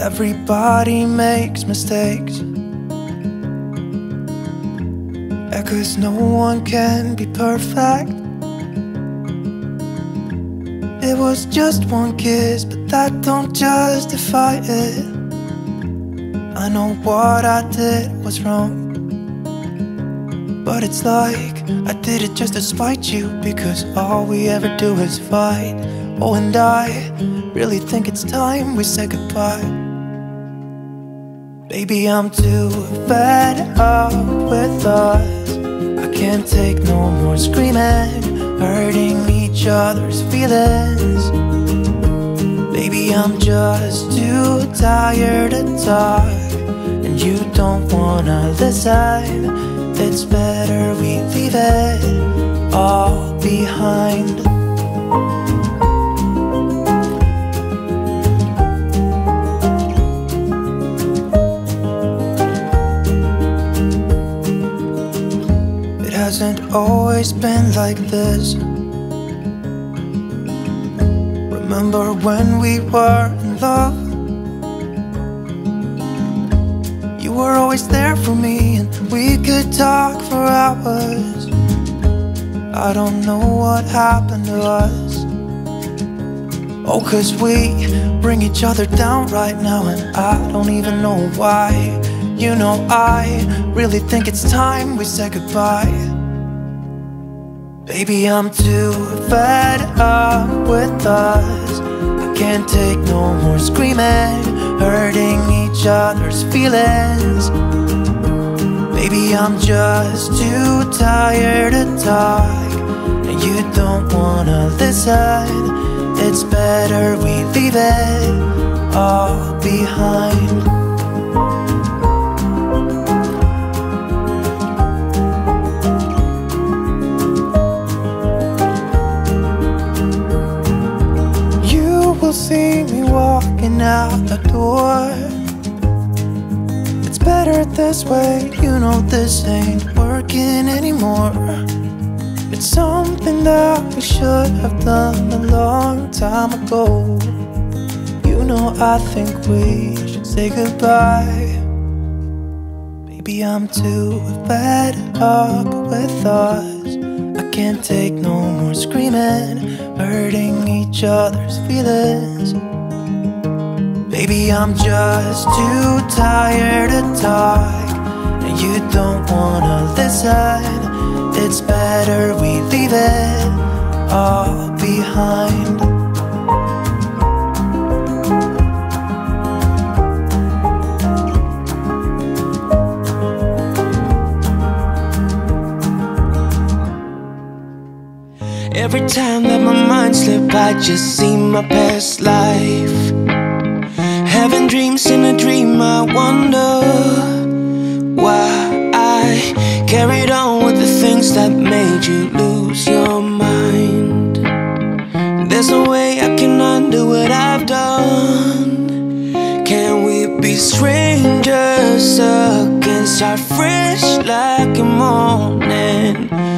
Everybody makes mistakes. Yeah, cause no one can be perfect. It was just one kiss, but that don't justify it. I know what I did was wrong. But it's like I did it just to spite you Because all we ever do is fight Oh, and I really think it's time we say goodbye Baby, I'm too fed up with us. I can't take no more screaming Hurting each other's feelings. Baby, I'm just too tired to talk And you don't wanna listen. It's better we leave it all behind hasn't always been like this. Remember when we were in love? You were always there for me and we could talk for hours. I don't know what happened to us. Oh, cause we bring each other down right now And I don't even know why. You know I really think it's time we say goodbye Baby, I'm too fed up with us. I can't take no more screaming Hurting each other's feelings. Baby, I'm just too tired to talk And you don't wanna listen. It's better we leave it all behind see me walking out the door. It's better this way You know this ain't working anymore. It's something that we should have done a long time ago. You know I think we should say goodbye. Baby I'm too fed up with us I can't take no more screaming Hurting each other's feelings. Baby, I'm just too tired to talk And you don't wanna listen. It's better we leave it all behind Every time that my mind slip, I just see my past life Having dreams in a dream, I wonder why I carried on with the things that made you lose your mind. There's no way I can undo what I've done. Can we be strangers again? Start fresh like a morning.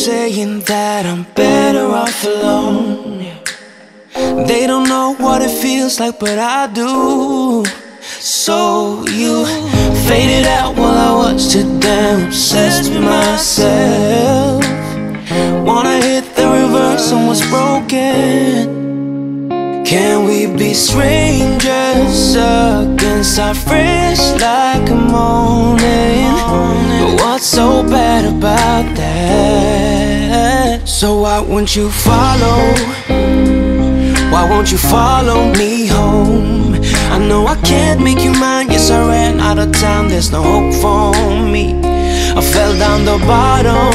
saying that I'm better off alone. They don't know what it feels like, but I do. So you faded out while I watched it down Obsessed with myself. Wanna hit the reverse on what's broken can we be strangers again? Start fresh like a morning. What's so bad about that? So why won't you follow? Why won't you follow me home? I know I can't make you mine. Yes, I ran out of time. There's no hope for me. I fell down the bottom,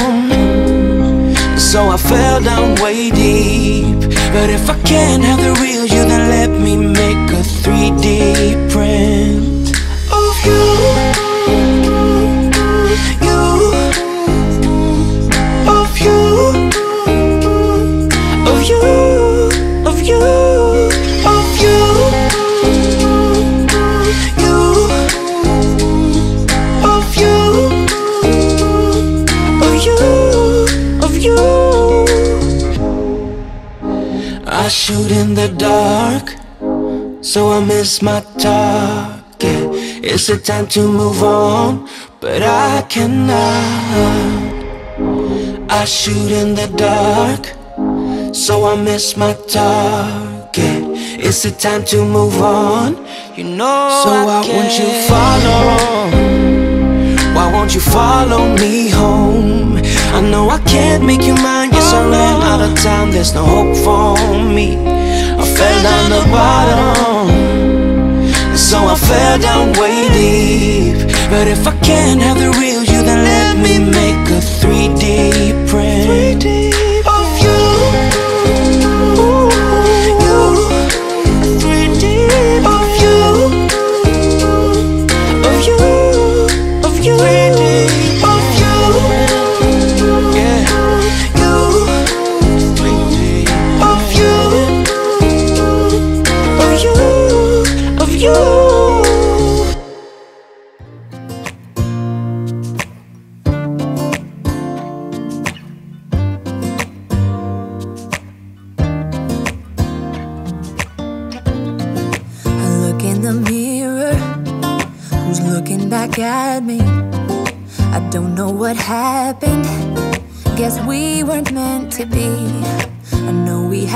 so I fell down way deep. But if I can't have the real you, then let me make a 3D print of you. I shoot in the dark, so I miss my target. It's a time to move on, but I cannot. I shoot in the dark, so I miss my target. It's a time to move on, you know. So why won't you follow? Why won't you follow me home? I know I can't make you mine. Yes, I ran out of time. There's no hope for me. I fell down the bottom, so I fell down way deep. But if I can't have the real you, then let me make a 3D print.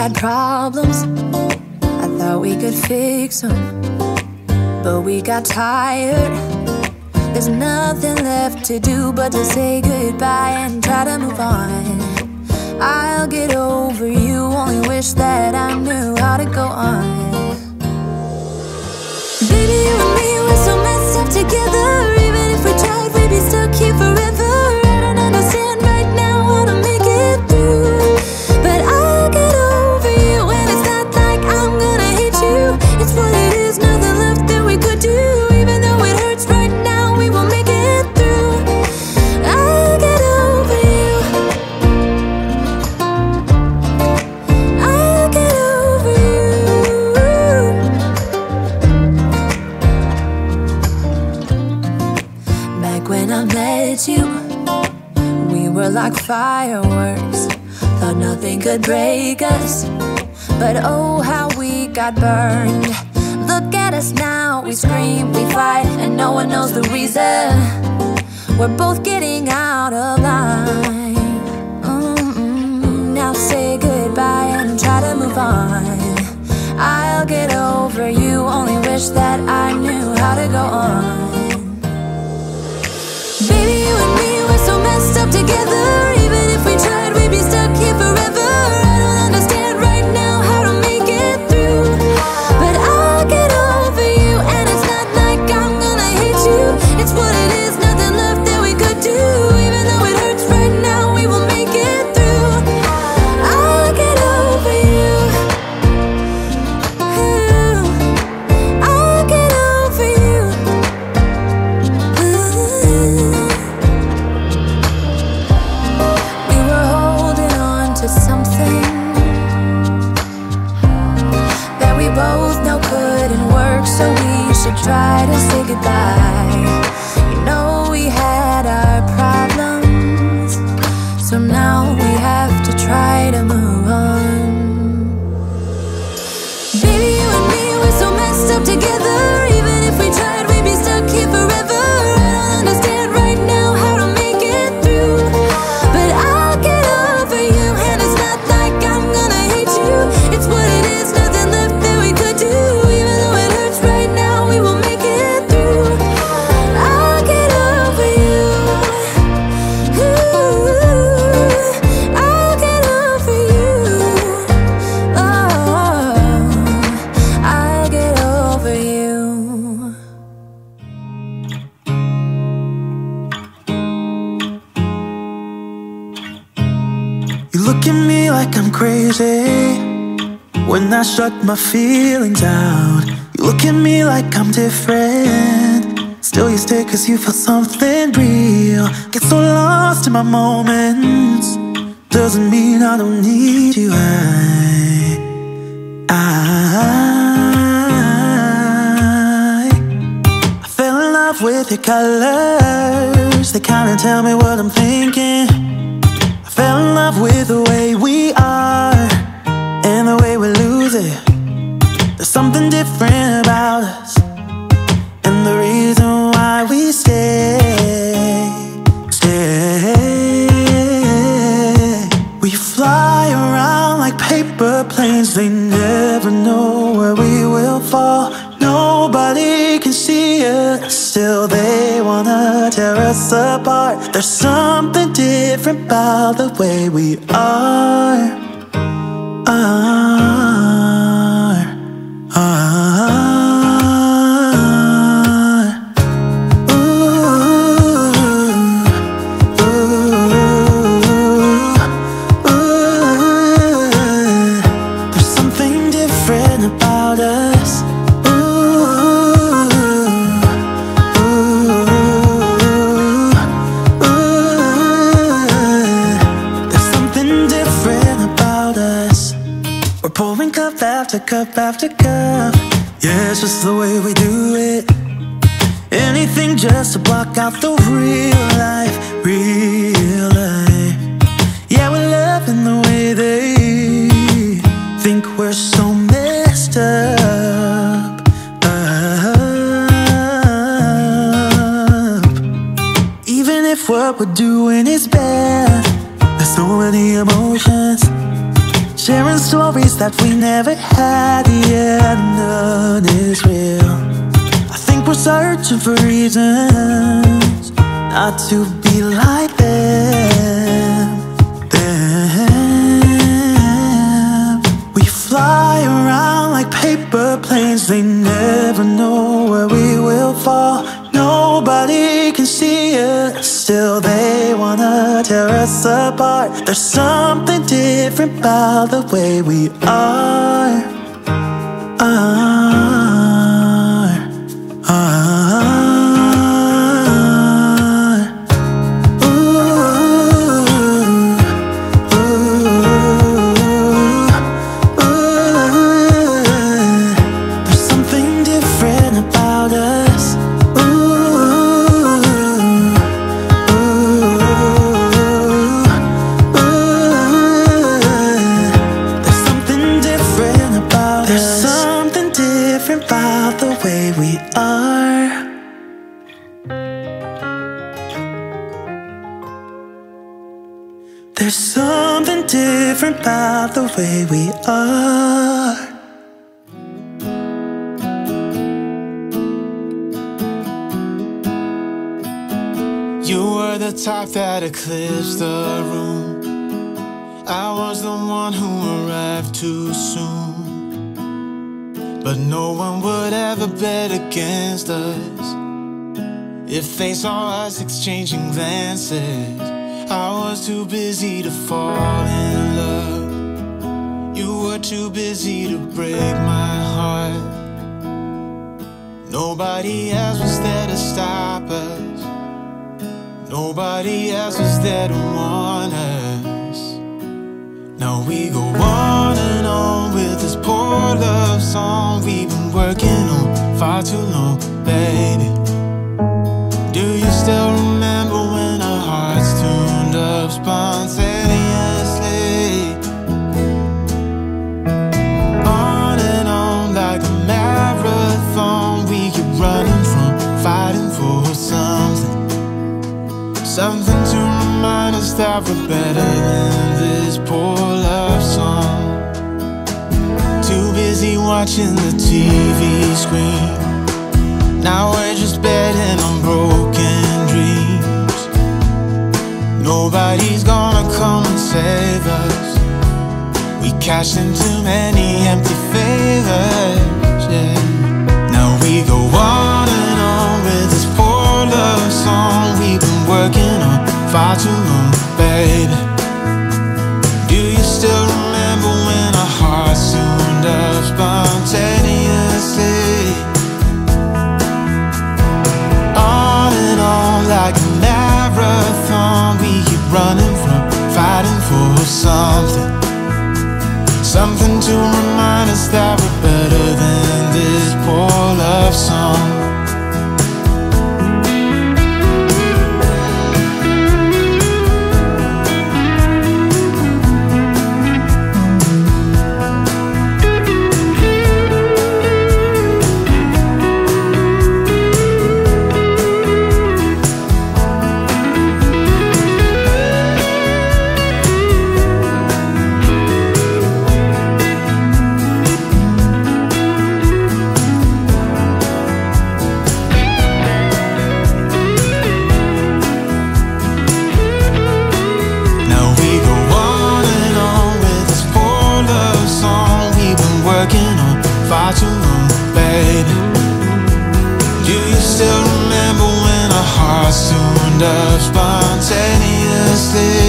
Had problems. I thought we could fix them, but we got tired. There's nothing left to do but to say goodbye and try to move on. I'll get over you, only wish that I knew how to go on. Baby, you fireworks. Thought nothing could break us. But oh, how we got burned. Look at us now, we scream, we fight, and no one knows the reason. We're both getting out of line. Mm-mm. Now say goodbye and try to move on. I'll get over you, only wish that I knew how to go on. Baby, you and me, we're so messed up together. Goodbye. My feelings out. You look at me like I'm different. Still, you stay cause you feel something real. Get so lost in my moments. Doesn't mean I don't need you. I, I, I fell in love with your colors. They kinda tell me what I'm thinking. I fell in love with the way we are different about us, and the reason why we stay, stay. We fly around like paper planes, they never know where we will fall. Nobody can see us, still they wanna tear us apart. There's something different about the way we are. Are, cup after cup after. Yeah, it's just the way we do it. Anything just to block out the real life, real life. Yeah, we're loving the way they think we're so messed up. up. Even if what we're doing is bad, there's so many emotions. Sharing stories that we never had, yeah, none is real. I think we're searching for reasons not to be like them. them. We fly around like paper planes, they never know where we will fall. Nobody can see us, still they wanna tear us apart. There's something different about the way we are. Are, about the way we are. You were the type that eclipsed the room. I was the one who arrived too soon. But no one would ever bet against us. If they saw us exchanging glances, I was too busy to fall in love. You were too busy to break my heart. Nobody else was there to stop us. Nobody else was there to warn us. Now we go on and on with this poor love song we've been working on far too long, baby. Do you still remember when our hearts tuned up spontaneously? That we're better than this poor love song. Too busy watching the TV screen. Now we're just betting on broken dreams. Nobody's gonna come and save us. We cashed in too many empty favors. Yeah. Now we go on and on with this poor love song we've been working on far too long, do you still remember when our hearts tuned up spontaneously? On and on like a marathon We keep running from, fighting for something. Something to remind us that we're better than this poor love song. of spontaneous things.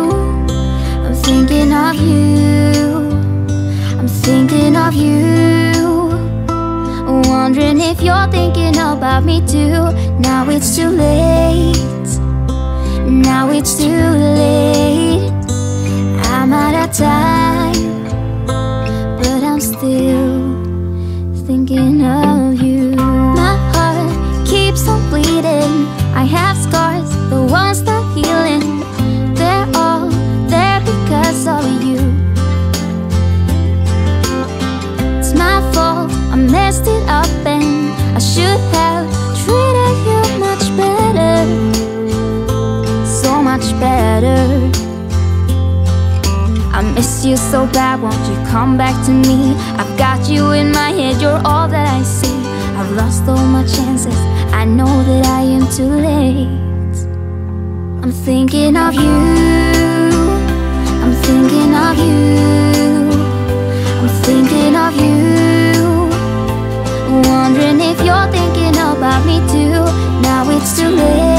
thinking of you. I'm thinking of you. Wondering if you're thinking about me too. Now it's too late. Now it's too late. I'm out of time. But I'm still thinking of so bad, won't you come back to me? I've got you in my head, you're all that I see. I've lost all my chances, I know that I am too late. I'm thinking of you I'm thinking of you I'm thinking of you. Wondering if you're thinking about me too. Now it's too late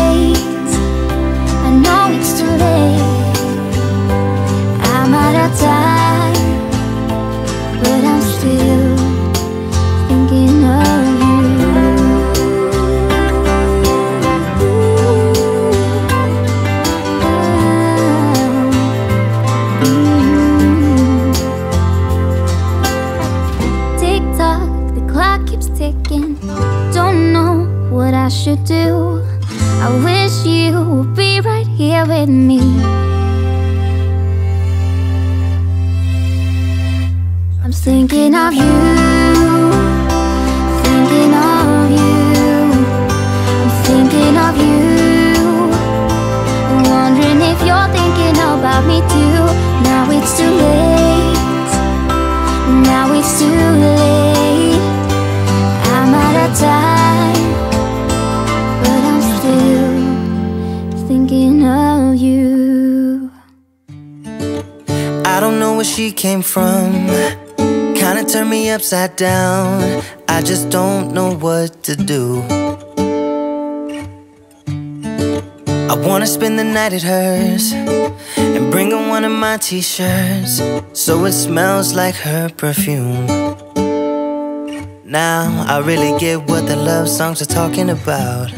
came from. Kinda turned me upside down. I just don't know what to do. I wanna spend the night at hers And bring her one of my t-shirts So it smells like her perfume. Now I really get what the love songs are talking about.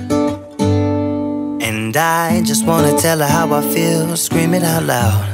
And I just wanna tell her how I feel Scream it out loud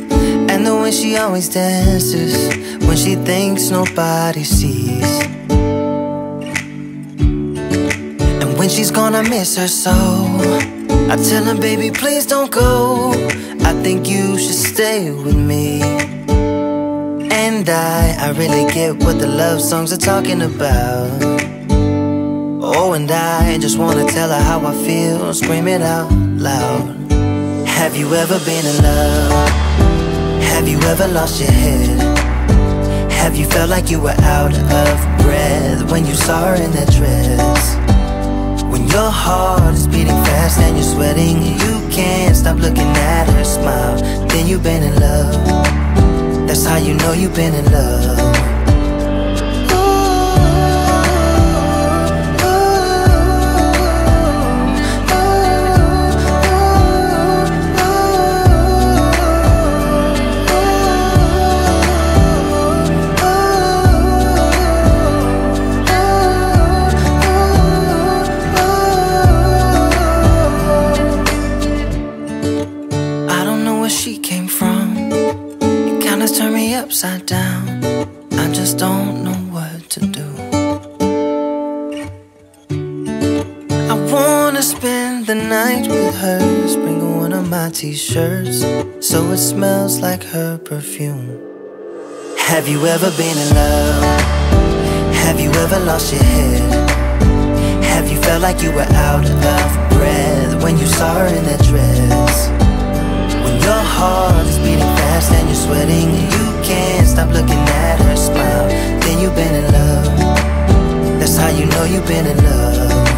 and the way she always dances When she thinks nobody sees. And when she's gonna miss her so I tell her baby please don't go. I think you should stay with me. And I, I really get what the love songs are talking about. Oh and I just wanna tell her how I feel Scream it out loud. Have you ever been in love? Have you ever lost your head? Have you felt like you were out of breath when you saw her in that dress? When your heart is beating fast and you're sweating, you can't stop looking at her smile. Then you've been in love. That's how you know you've been in love. perfume. Have you ever been in love? Have you ever lost your head? Have you felt like you were out of breath when you saw her in that dress? When your heart is beating fast and you're sweating, you can't stop looking at her smile. Then you've been in love. That's how you know you've been in love.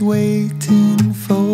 Waiting for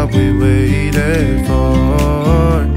What we waited for.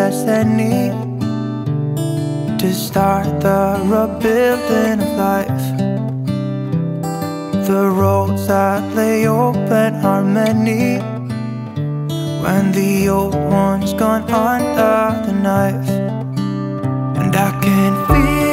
destiny to start the rebuilding of life. The roads that lay open are many when the old one's gone under the knife, and I can feel.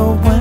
the.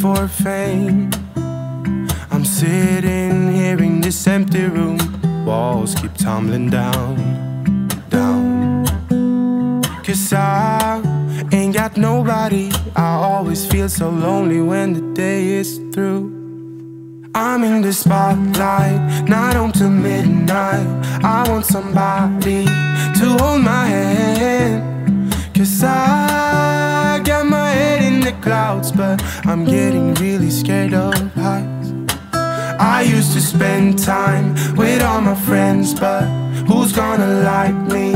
For fame. I'm sitting here in this empty room, walls keep tumbling down, down. Cause I ain't got nobody. I always feel so lonely when the day is through. I'm in the spotlight, night on till midnight. I want somebody to hold my hand. Cause I the clouds, but I'm getting really scared of heights. I used to spend time with all my friends, but who's gonna like me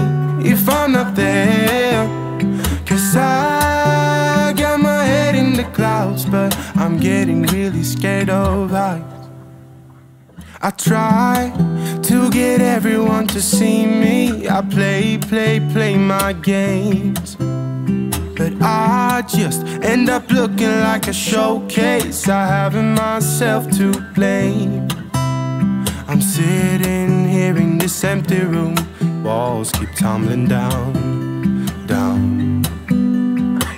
if I'm not there? Cause I got my head in the clouds, but I'm getting really scared of heights. I try to get everyone to see me. I play, play, play my games. But I just end up looking like a showcase. I haven't myself to blame. I'm sitting here in this empty room. Walls keep tumbling down, down.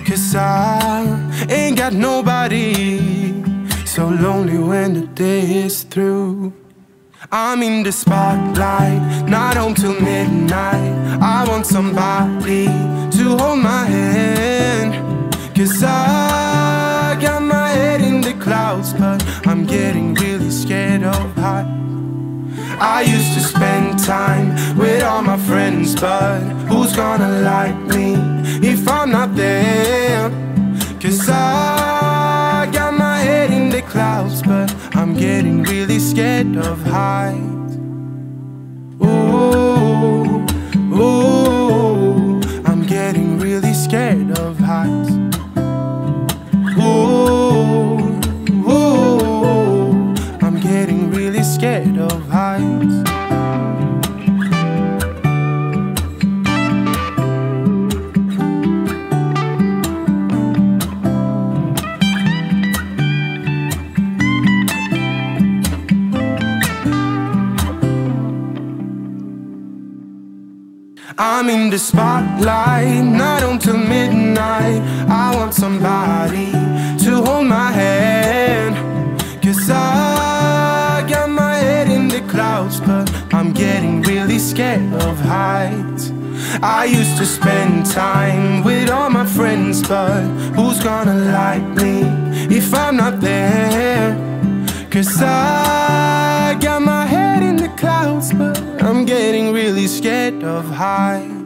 Cause I ain't got nobody. So lonely when the day is through. I'm in the spotlight, not home till midnight. I want somebody to hold my hand. Cause I got my head in the clouds, but I'm getting really scared of high. I used to spend time with all my friends, but who's gonna like me if I'm not there? Cause I I'm getting really scared of heights. Ooh, ooh, I'm getting really scared of heights. I'm in the spotlight, not until midnight. I want somebody to hold my hand. Cause I got my head in the clouds But I'm getting really scared of heights. I used to spend time with all my friends But who's gonna like me if I'm not there? Cause I got my head in the clouds But I'm getting really scared of high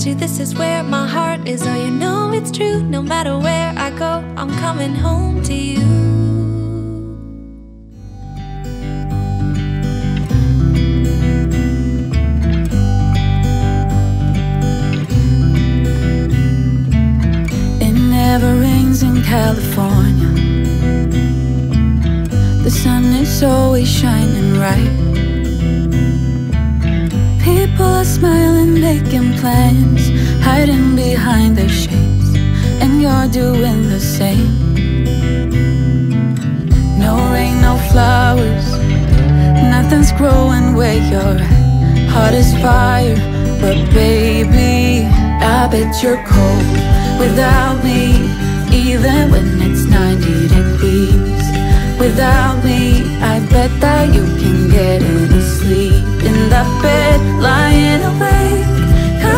to. This is where my heart is. Oh, you know it's true. No matter where I go, I'm coming home making plans, hiding behind the shades, and you're doing the same. No rain, no flowers, nothing's growing where you're at. Heart is fire, but baby, I bet you're cold without me, even when it's 90 degrees. Without me, I bet that you can get any sleep in the bed, lying awake.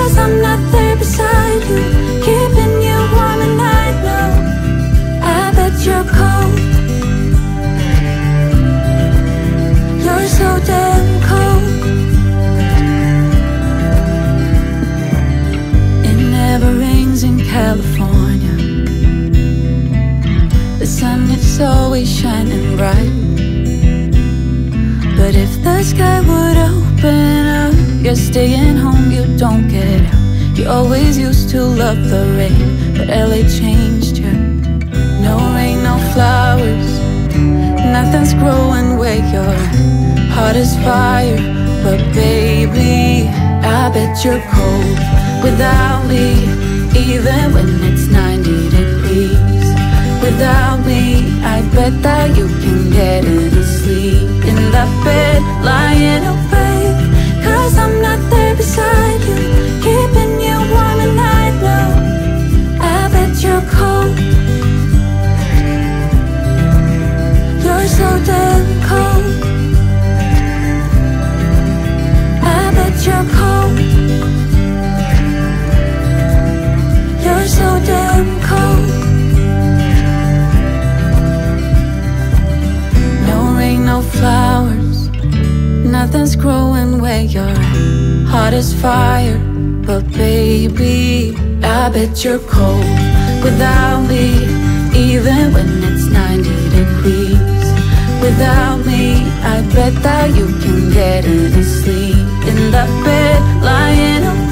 Cause I'm not there beside you, keeping you warm, I know I bet you're cold. You're so damn cold. It never rains in California. The sun is always shining bright. But if the sky would open up, you're staying home, you don't get out. You always used to love the rain, but LA changed you. No rain, no flowers, nothing's growing where you're at. Heart is fire, but baby, I bet you're cold without me, even when it's 90 degrees. Without me, I bet that you can get any sleep in the bed, lying awake. Cause I'm not there beside you, keeping you warm, and I know I bet you're cold. You're so damn cold. I bet you're cold. You're so damn cold. No rain, no flowers. Nothing's growing where you're at. Heart is fire, but baby, I bet you're cold without me, even when it's 90 degrees. Without me, I bet that you can get any sleep in the bed, lying awake.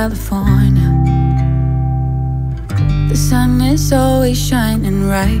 California. The sun is always shining right.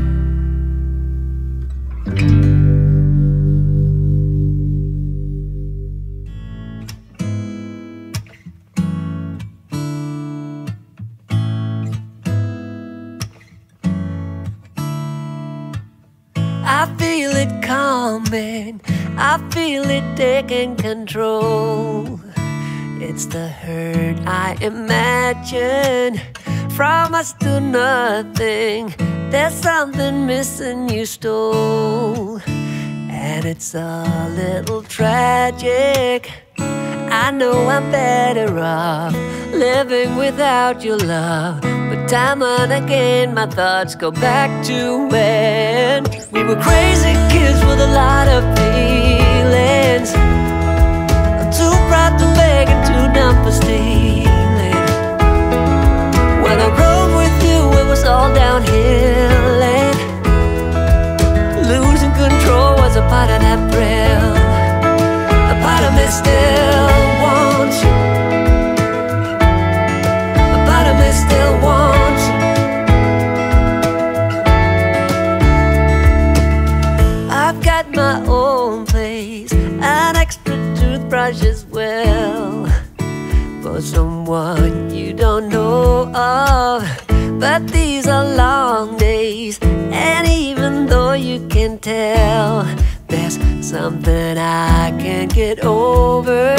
There's something missing you stole, and it's a little tragic. I know I'm better off living without your love. But time and again, my thoughts go back to when we were crazy kids with a lot of feelings. Too proud to beg and too numb for stealing. All downhill. And losing control was a part of that thrill. A part of me still wants you. A part of me still wants you. I've got my own place, an extra toothbrush as well. For someone you don't know of. But these are long days And even though you can tell There's something I can't get over.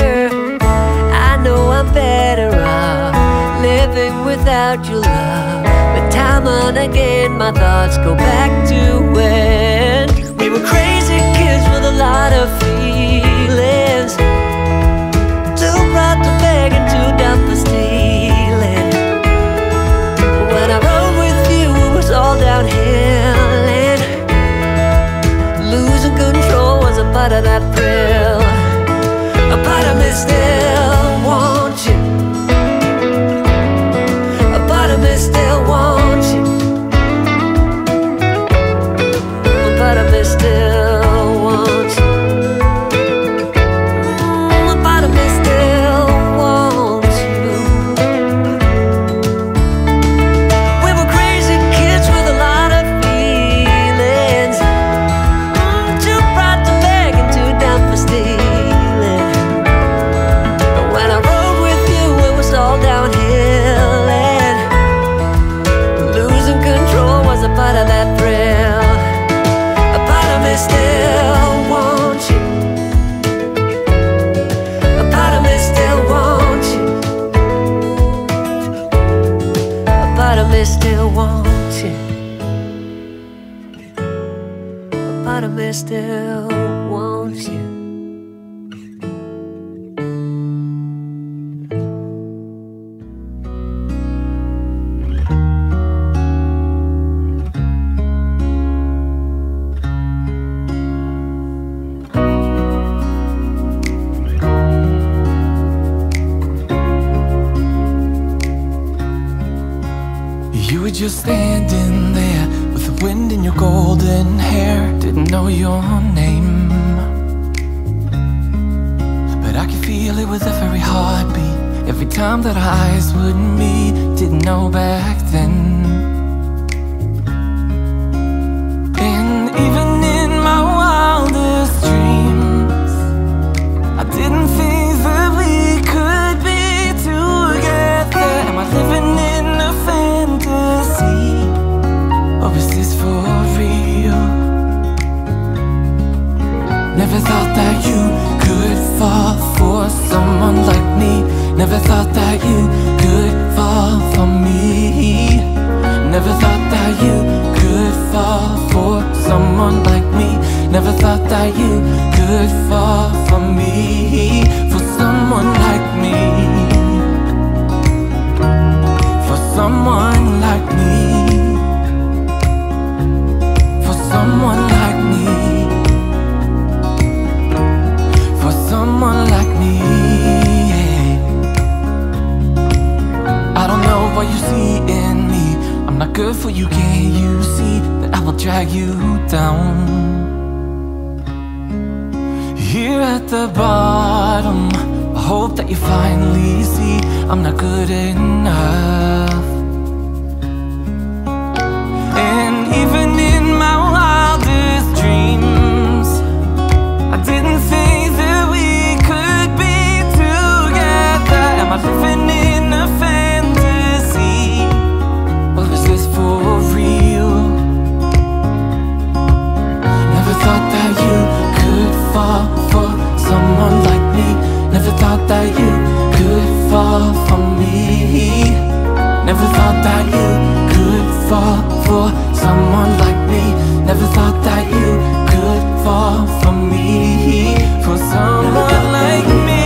I know I'm better off Living without your love. But time and again my thoughts go back to when We were crazy kids with a lot of feelings. Too proud to beg and part of that thrill. A part of me still know your name. But I could feel it with every heartbeat. Every time that our eyes would meet. Didn't know back then. Thought that you could fall for someone like me. Never thought that you could fall for me. Never thought that you could fall for someone like me. Never thought that you could fall for me. For someone like me. For someone like me. For someone good for you, can't you see that I will drag you down? Here at the bottom, I hope that you finally see I'm not good enough. And even in my wildest dreams, I didn't think that we could be together. Am I living you could fall for me. Never thought that you could fall for someone like me. Never thought that you could fall for me. For someone like me.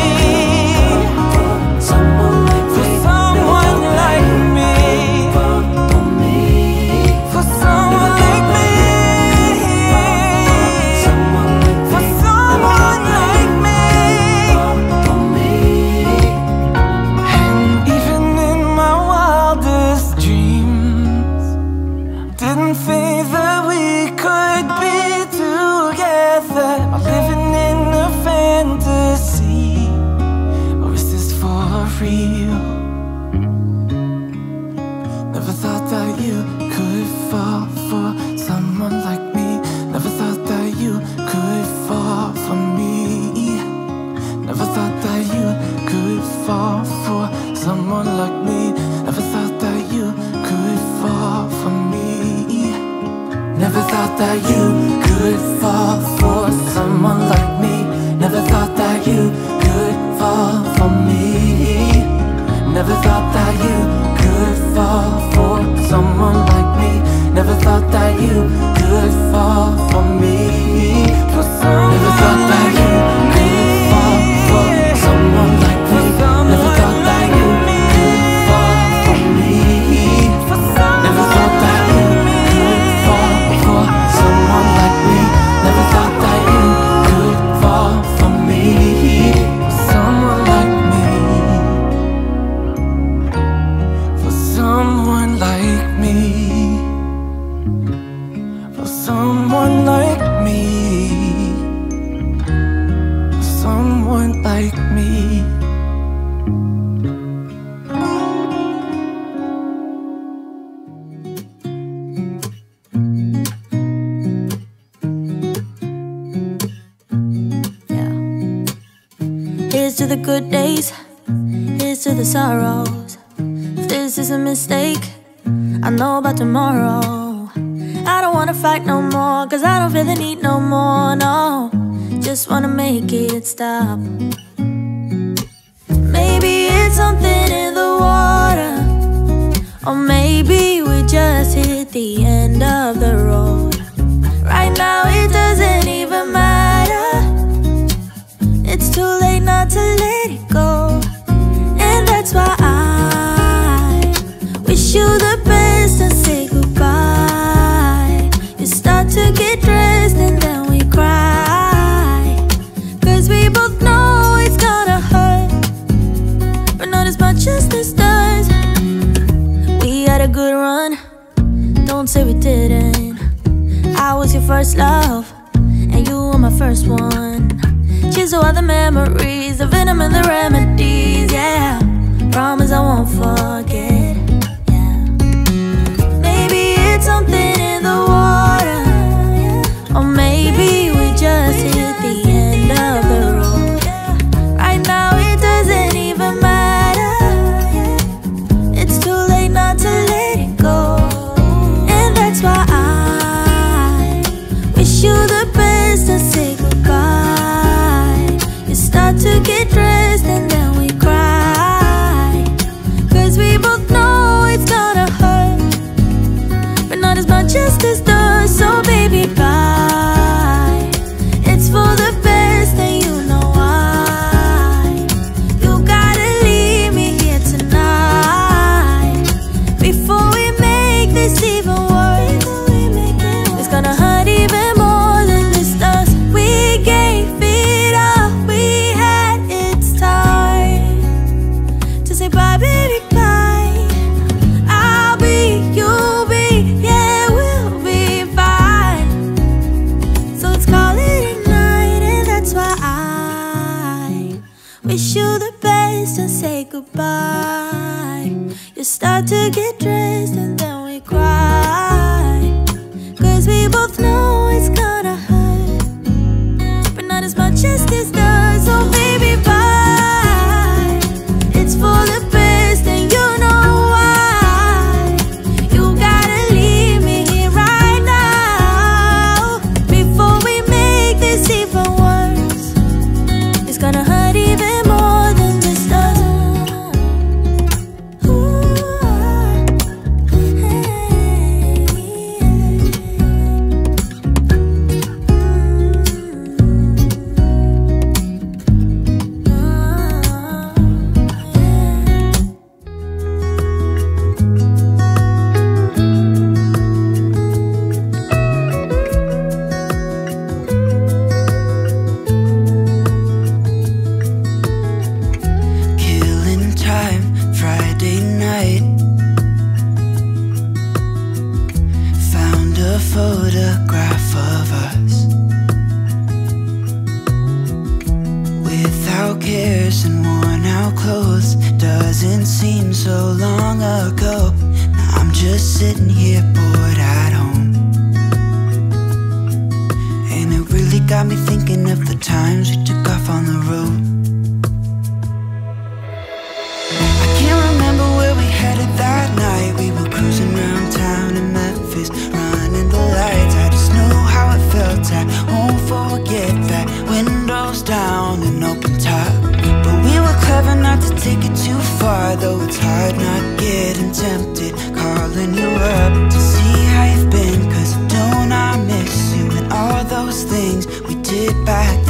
down and open top. But we were clever not to take it too far Though it's hard not getting tempted. Calling you up to see how you've been Cause don't I miss you and all those things we did back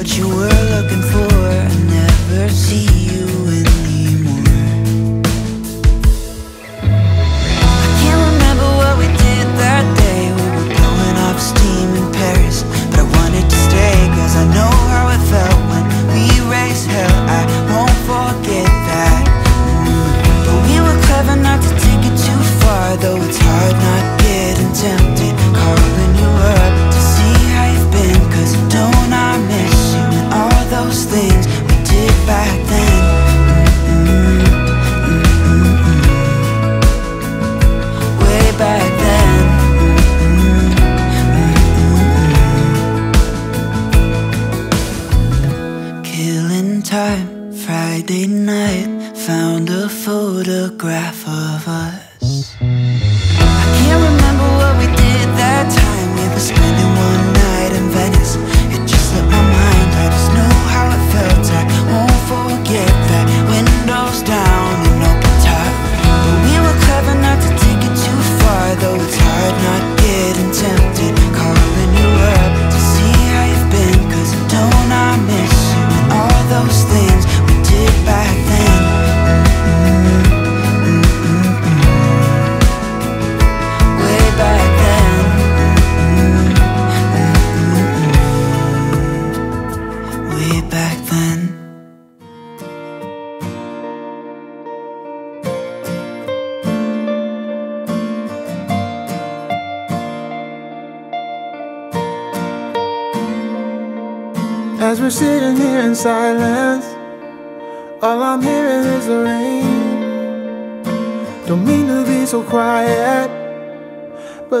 what you were looking for. I never see you anymore. I can't remember what we did that day. We were blowing off steam in Paris But I wanted to I know how it felt When we raised hell. I won't forget that. Mm. But we were clever not to take it too far Though it's hard not getting tempted.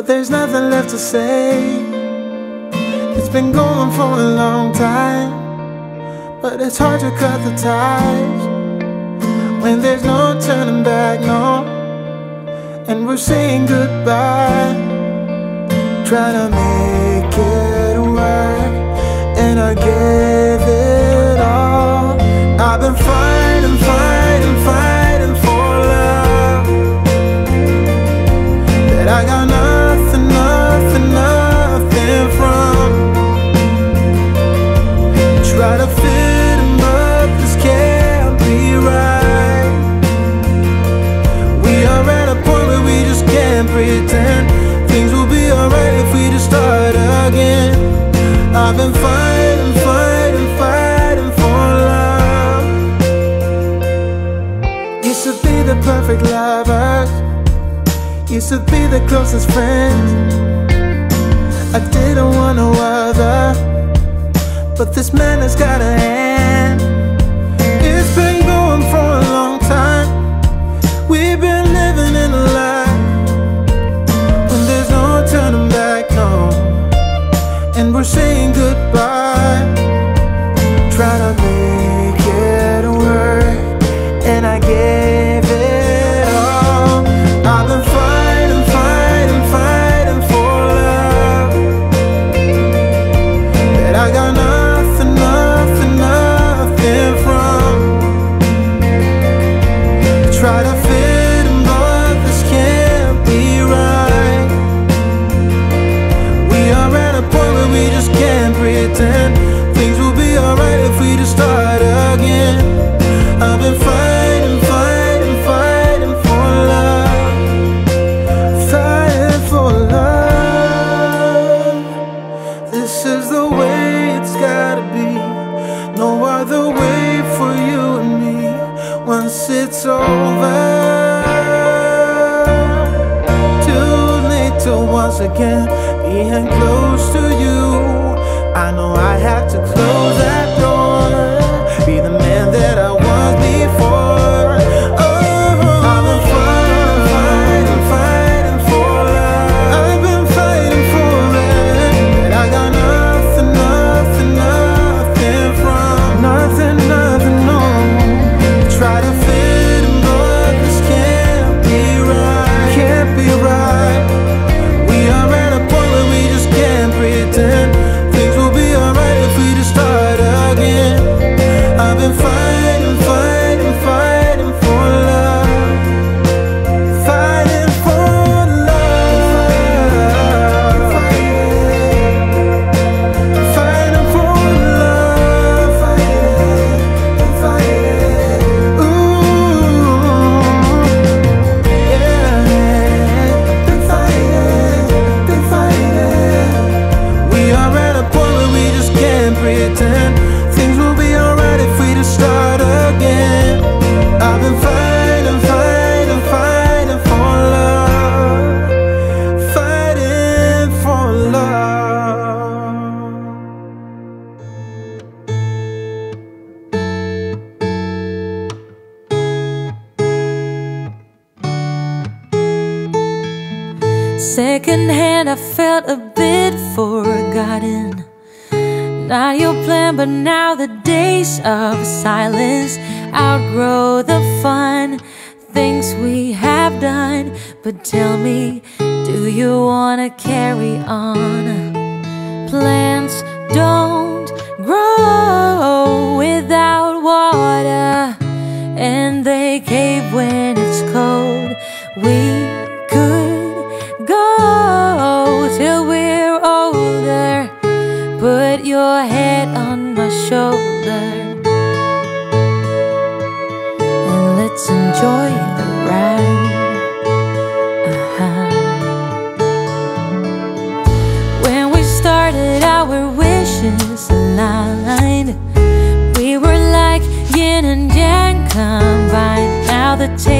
but there's nothing left to say. It's been going for a long time, but it's hard to cut the ties when there's no turning back, no, and we're saying goodbye. trying to make it work, and I give it all. I've been fighting, fighting, fighting for love that I got. pretend Things will be alright if we just start again. I've been fighting, fighting, fighting for love. Used to be the perfect lovers Used to be the closest friends I didn't want no other. But this man has gotta end and close to you. I know I have. But now the days of silence outgrow the fun Things we have done. But tell me, do you want the table.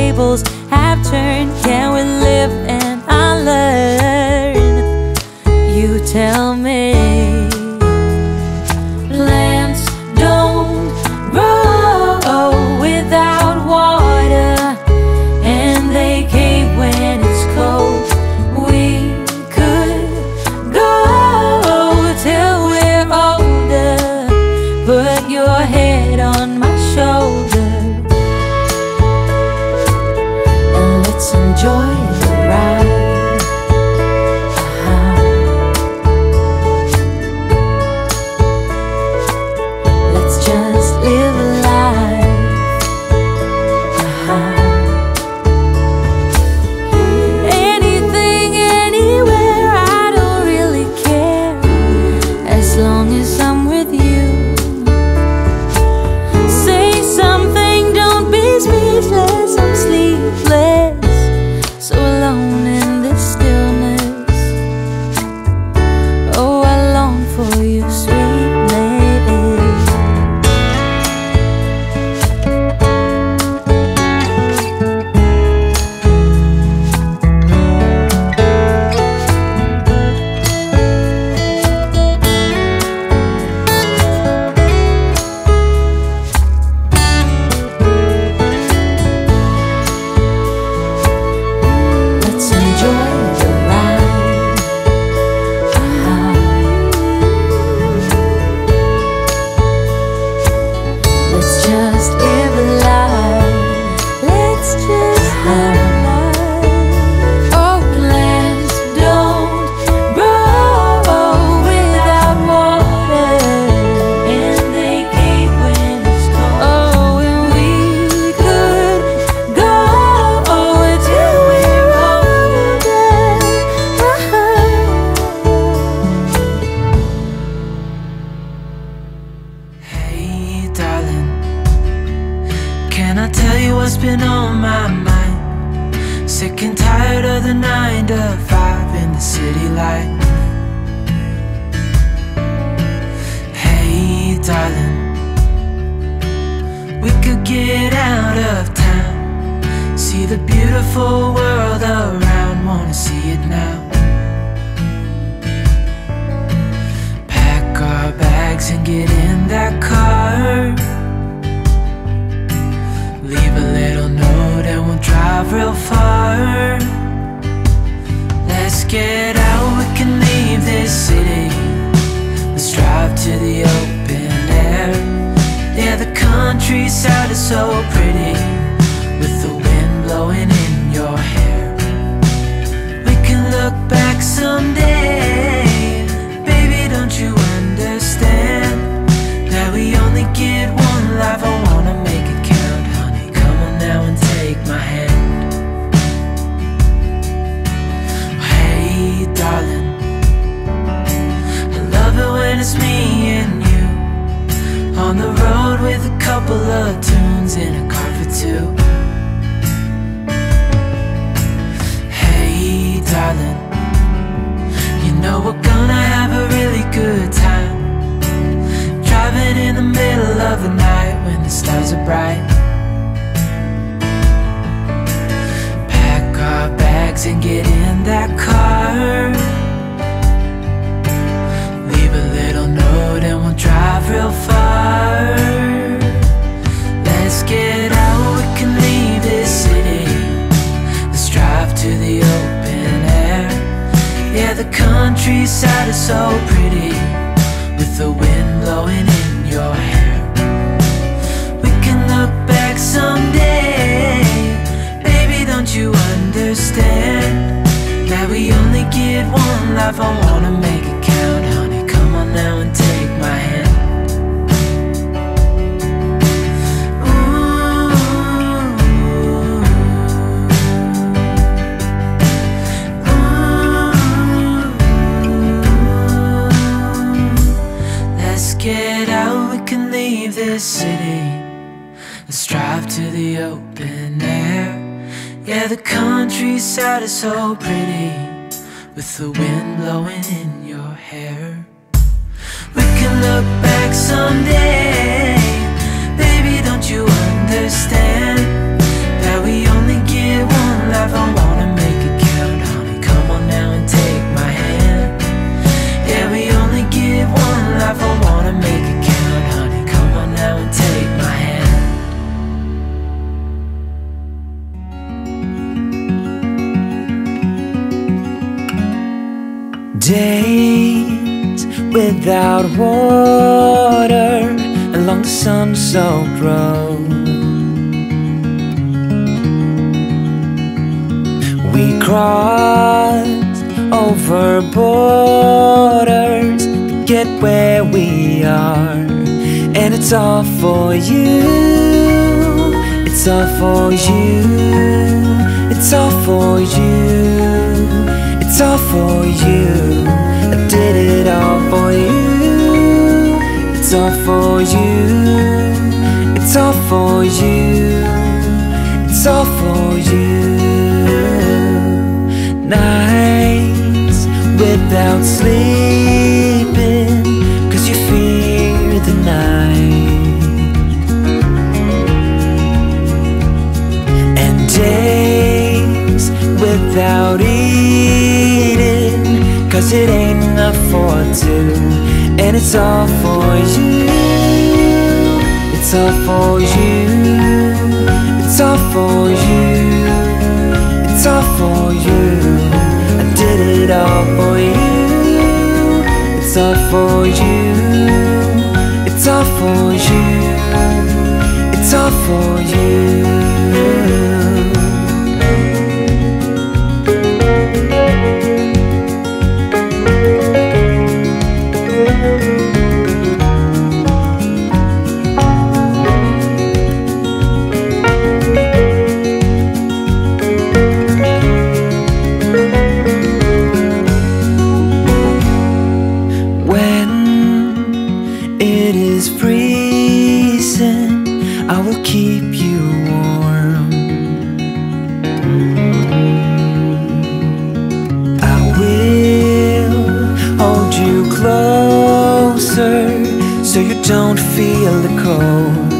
don't feel the cold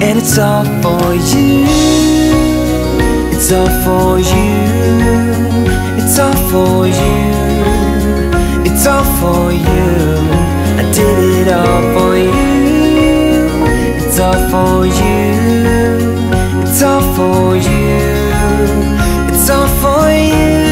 And it's all for you. It's all for you. It's all for you. It's all for you. I did it all for you. It's all for you. It's all for you. It's all for you.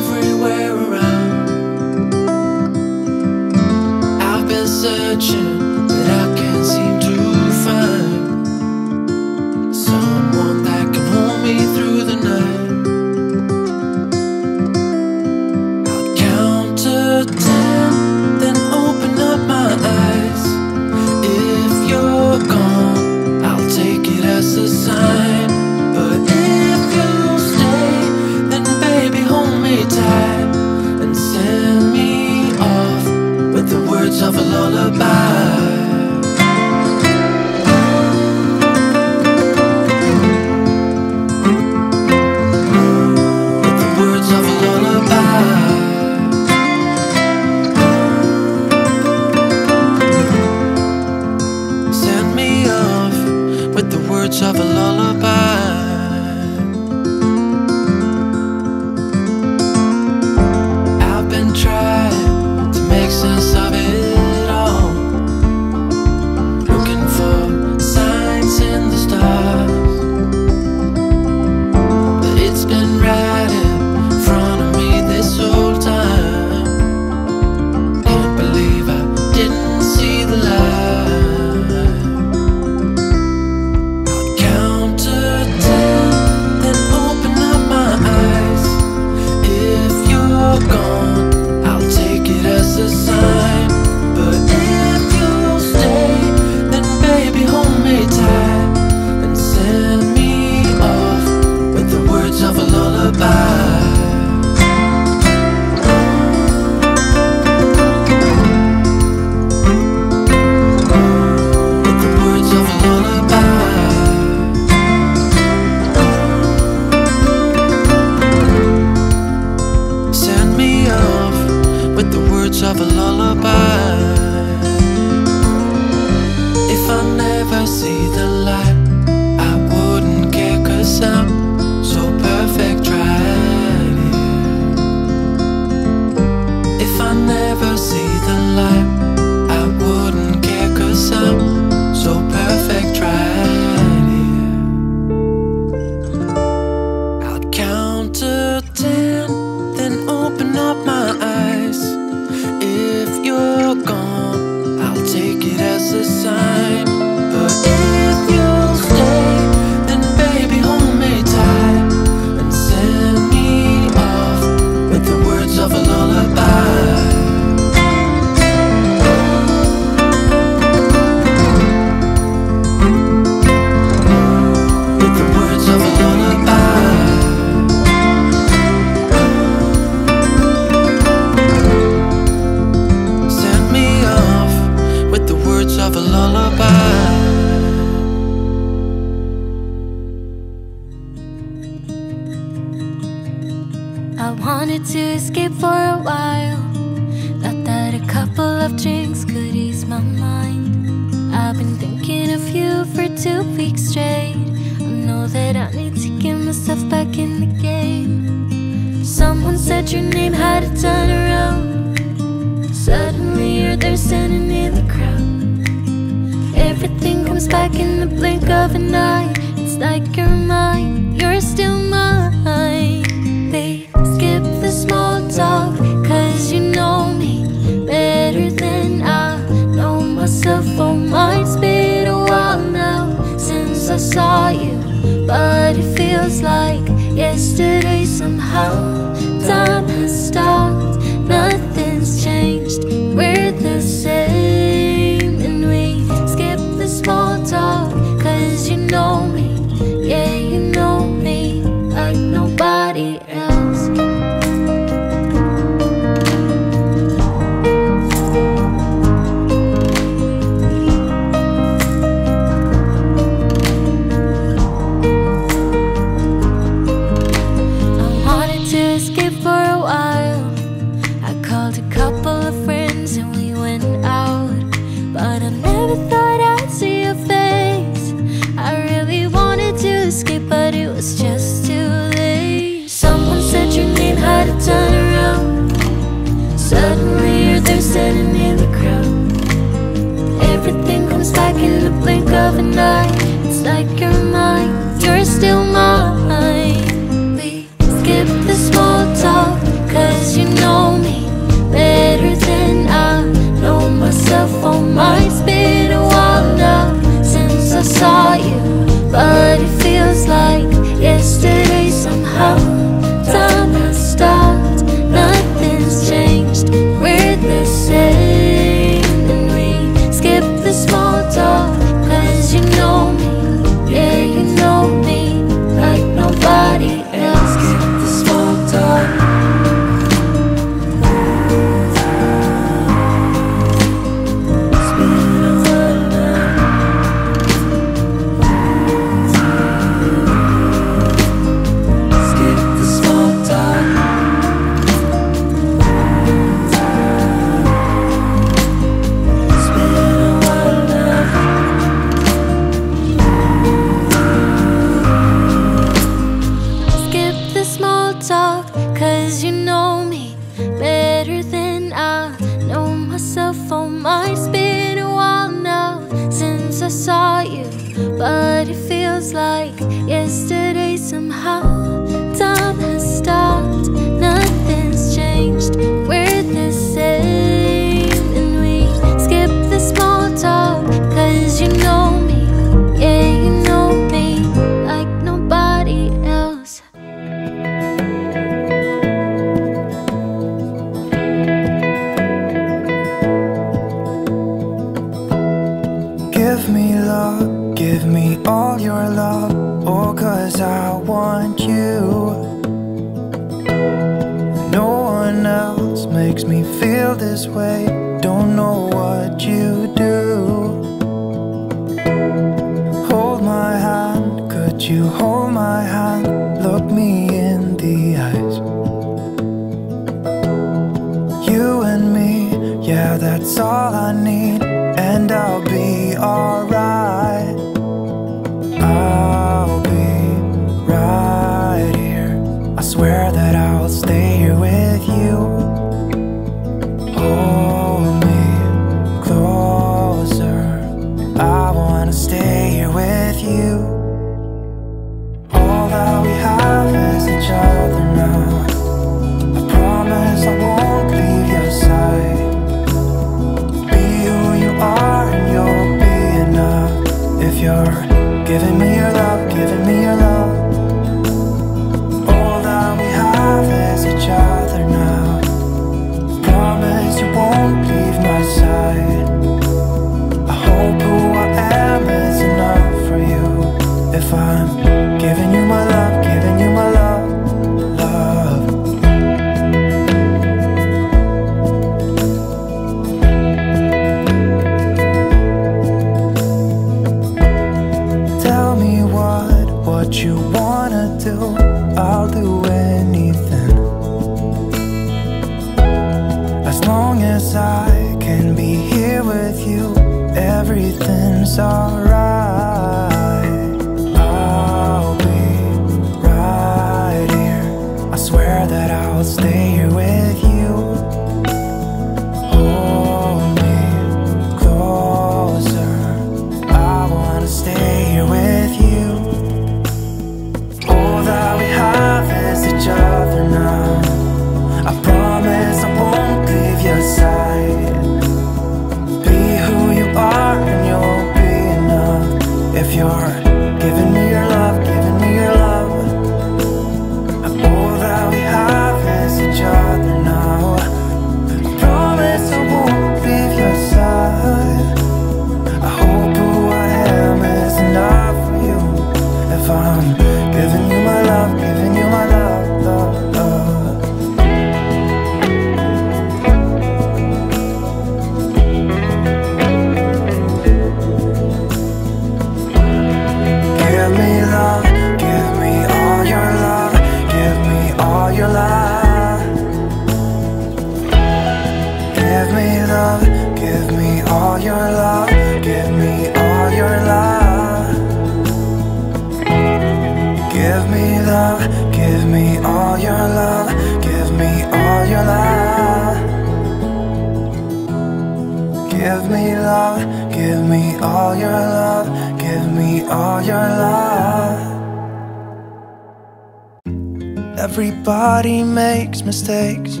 Everybody makes mistakes.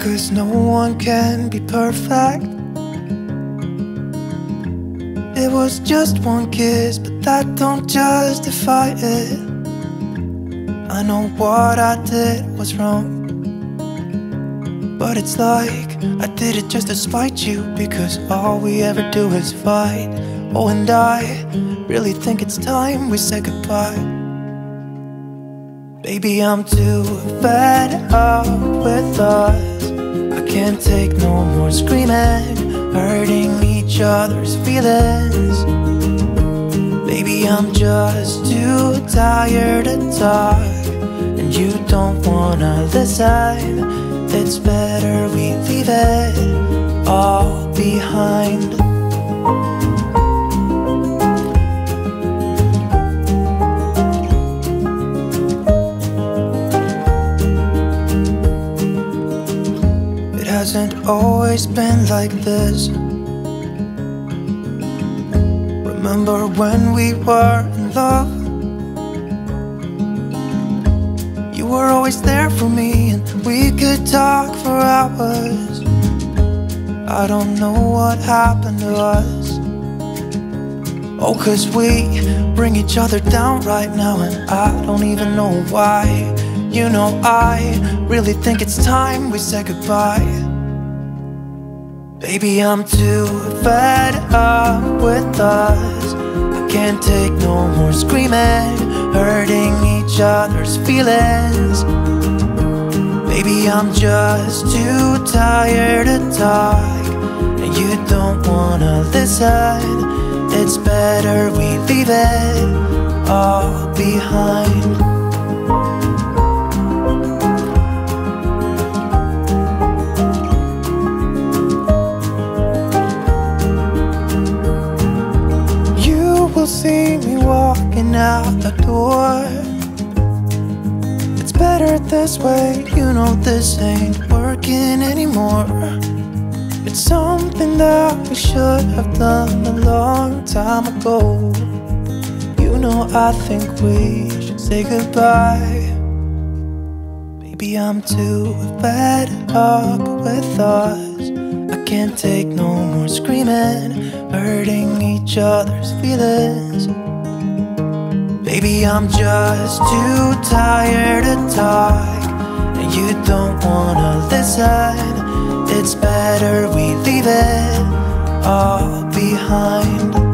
Cause no one can be perfect. It was just one kiss, but that don't justify it. I know what I did was wrong. But it's like I did it just to spite you because all we ever do is fight. Oh, and I really think it's time we say goodbye. Baby, I'm too fed up with us. I can't take no more screaming, hurting each other's feelings. Maybe I'm just too tired to talk, and you don't wanna listen. It's better we leave it all behind. Hasn't always been like this. Remember when we were in love? You were always there for me, and we could talk for hours. I don't know what happened to us. Oh, cause we bring each other down right now, and I don't even know why. You know, I really think it's time we said goodbye. Baby, I'm too fed up with us. I can't take no more screaming, hurting each other's feelings. Baby, I'm just too tired to talk, and you don't wanna listen. It's better we leave it all behind. See me walking out the door. It's better this way, you know this ain't working anymore. It's something that we should have done a long time ago. You know, I think we should say goodbye. Maybe I'm too fed up with us. I can't take no more screaming, hurting each other's feelings. Baby, I'm just too tired to talk, and you don't wanna listen. It's better we leave it all behind.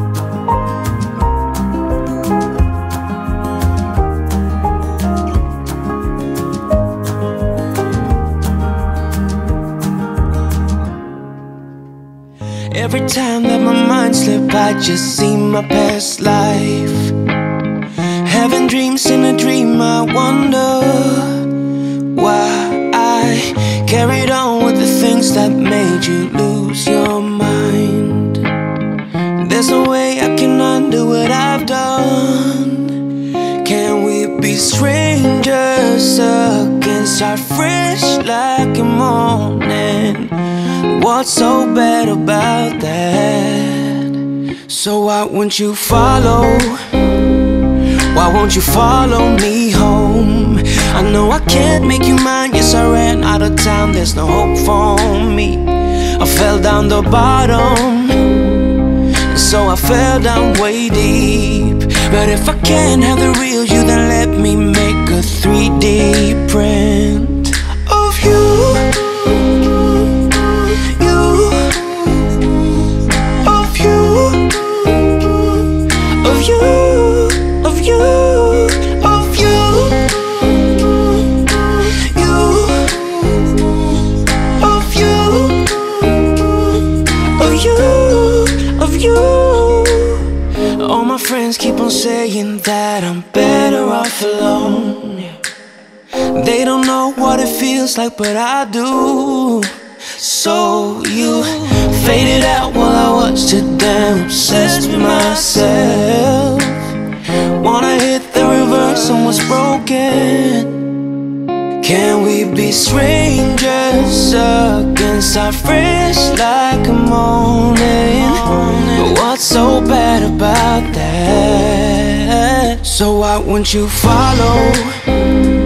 Every time that my mind slips, I just see my past life. Having dreams in a dream, I wonder Why I carried on with the things that made you lose your mind. There's no way I can undo what I've done. Can we be strangers? Again? Start fresh like a morning. What's so bad about that? So why won't you follow? Why won't you follow me home? I know I can't make you mine. Yes, I ran out of time. There's no hope for me. I fell down the bottom. So I fell down way deep. But if I can't have the real you, then let me make 3D print of you. You. Of you. Of you. Of you. Of you. You. Of you. Of you. Of you. All my friends keep on saying that I'm feels like, but I do. So you faded out while I watched it damn obsessed with myself. Wanna hit the reverse on what's broken. Can we be strangers again? Start fresh like a morning. But what's so bad about that? So why won't you follow?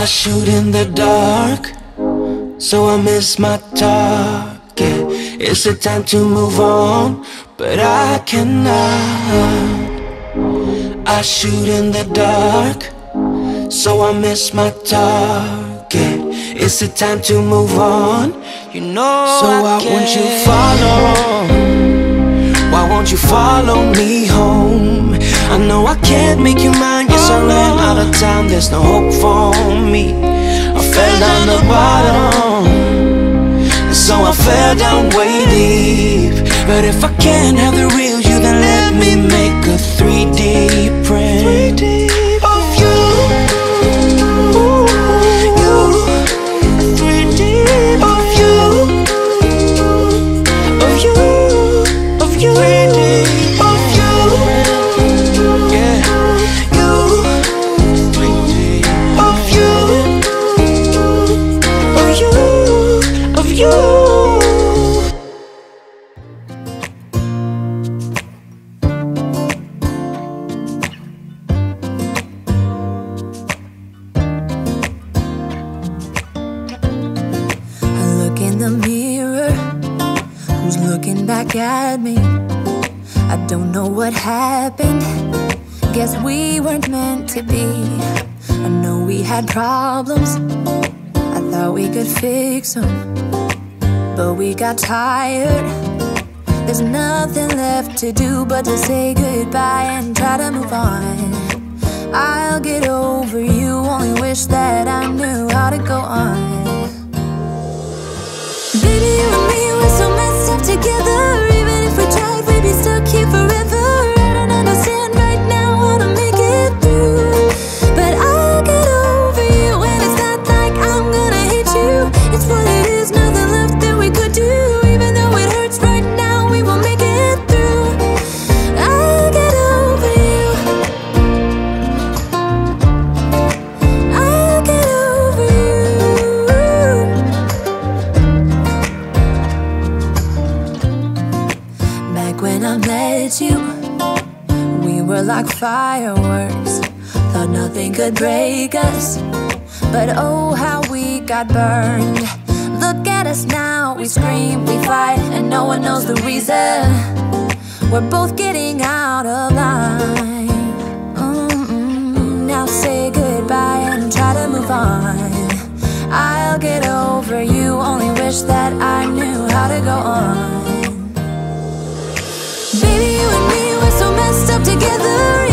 I shoot in the dark, so I miss my target. It's a time to move on, but I cannot. I shoot in the dark, so I miss my target. It's a time to move on, you know. So why won't you follow? Why won't you follow me home? I know I can't make you mine. Yes, I ran out of time. There's no hope for me. I fell down the bottom. So I fell down way deep. But if I can't have the real you, then let me make problems. I thought we could fix them, but we got tired. There's nothing left to do but to say goodbye and try to move on. I'll get over you, only wish that I knew how to go on. Baby, you and me, we're so messed up together. Fireworks. Thought nothing could break us. But oh, how we got burned. Look at us now, we scream, we fight, and no one knows the reason. We're both getting out of line. Mm-mm. Now say goodbye and try to move on. I'll get over you, only wish that I knew how to go on. Baby, you and me, we're so messed up together.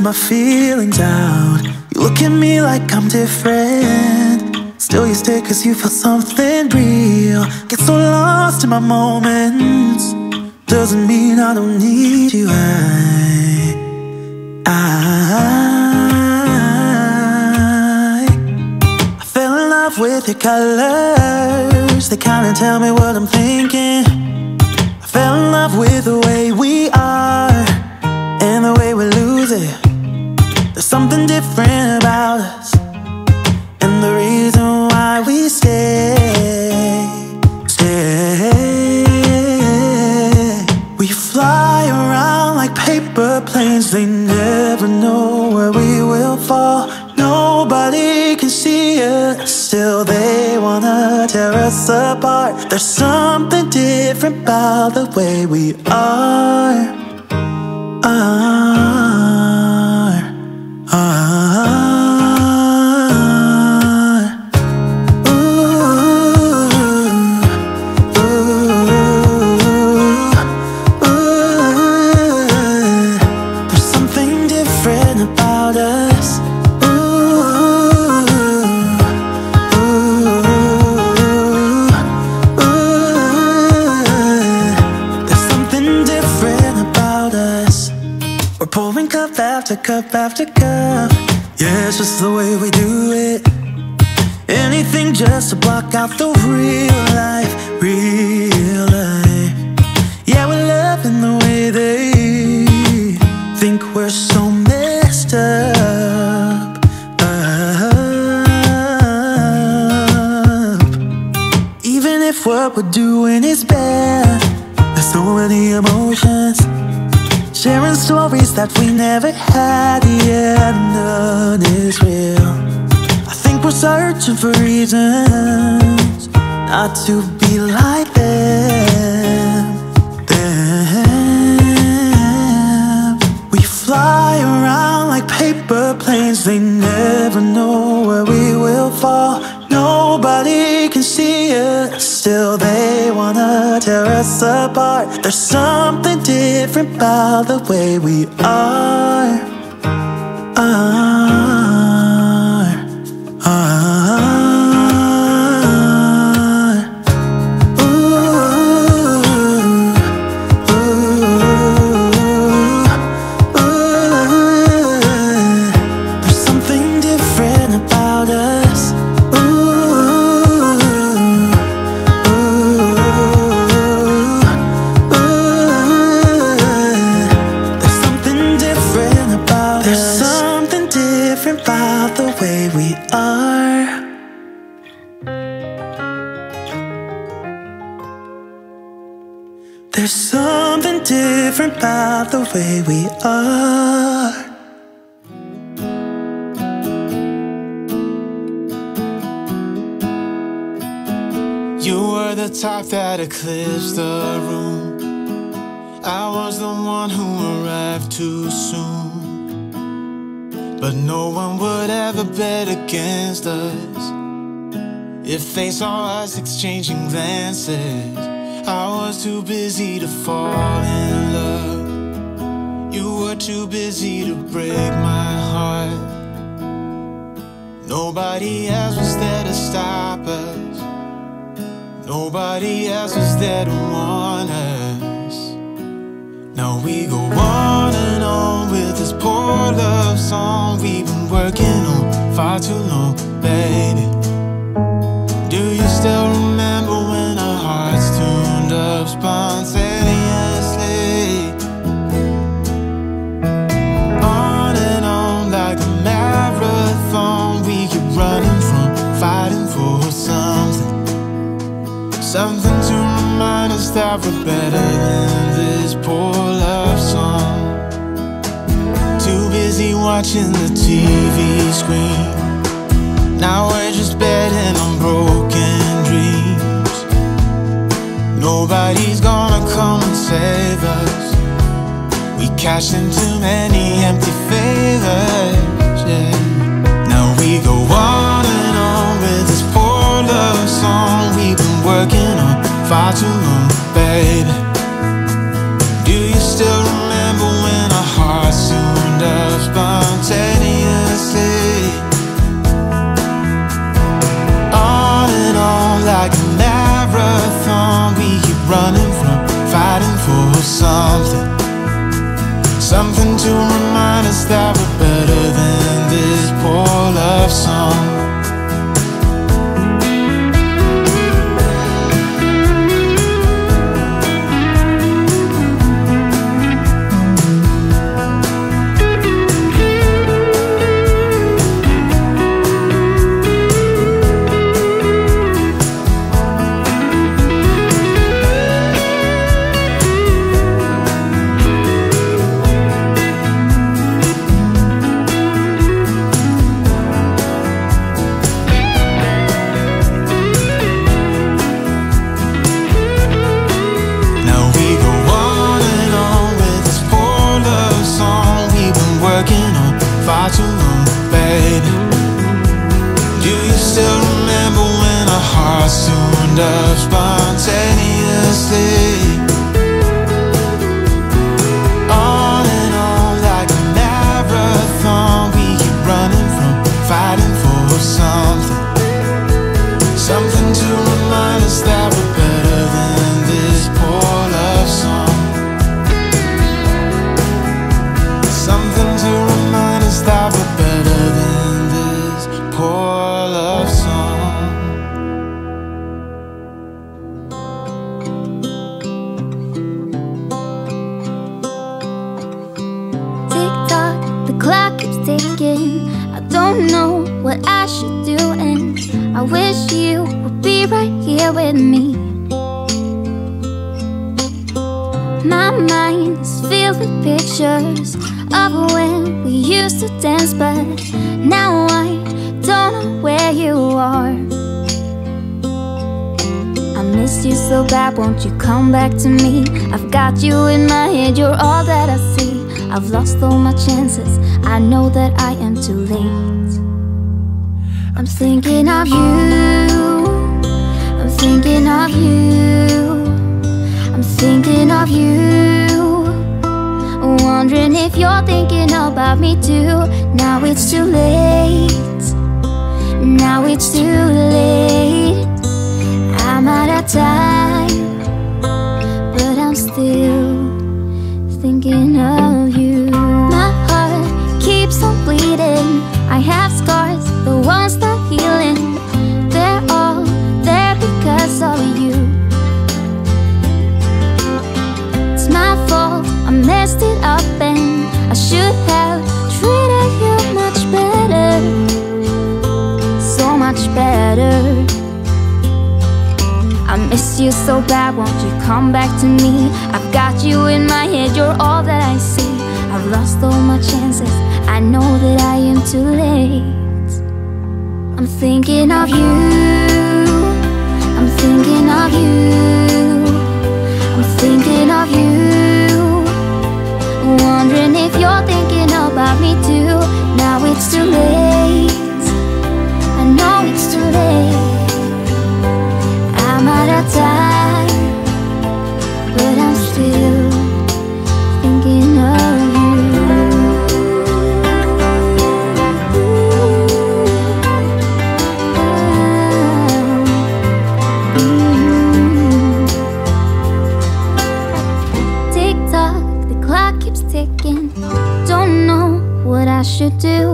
My feelings out. You look at me like I'm different. Still, you stay cause you feel something real. Get so lost in my moments. Doesn't mean I don't need you. I, I, I fell in love with your colors. They kinda tell me what I'm thinking. I fell in love with the way we something different about us, and the reason why we stay, stay. We fly around like paper planes, they never know where we will fall. Nobody can see us, still they wanna tear us apart. There's something different about the way we are. Are, just the way we do it. Anything just to block out the real about the way Something to remind us that we're better than this poor love song. Too busy watching the TV screen. Now we're just betting on broken dreams. Nobody's gonna come and save us. We cashed in too many empty favors. Yeah. Now we go on song we've been working on far too long, baby. Do you still remember when our hearts tuned up spontaneously? On and on like a marathon, we keep running from fighting for something. Something to remind us that we're better than this poor love song. Spontaneously? Here with me. My mind is filled with pictures of when we used to dance, but now I don't know where you are. I miss you so bad, won't you come back to me? I've got you in my head, you're all that I see. I've lost all my chances, I know that I am too late. I'm thinking of you, thinking of you, I'm thinking of you. Wondering if you're thinking about me too. Now it's too late, now it's too late. I'm out of time, but I'm still thinking of you. My heart keeps on bleeding. I have better. I miss you so bad, won't you come back to me? I've got you in my head, you're all that I see. I've lost all my chances, I know that I am too late. I'm thinking of you, I'm thinking of you, I'm thinking of you. Wondering if you're thinking about me too. Now it's too late, know it's too late. I'm out of time, but I'm still thinking of you. Mm-hmm. Mm-hmm. Tick tock, the clock keeps ticking. Don't know what I should do.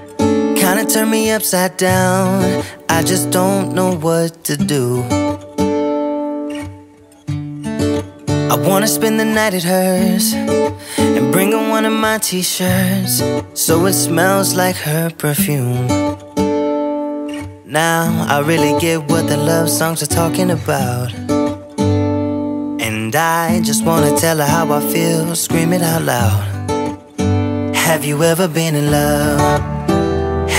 Kinda me upside down. I just don't know what to do. I wanna spend the night at hers and bring her one of my t shirts so it smells like her perfume. Now I really get what the love songs are talking about. And I just wanna tell her how I feel, scream it out loud. Have you ever been in love?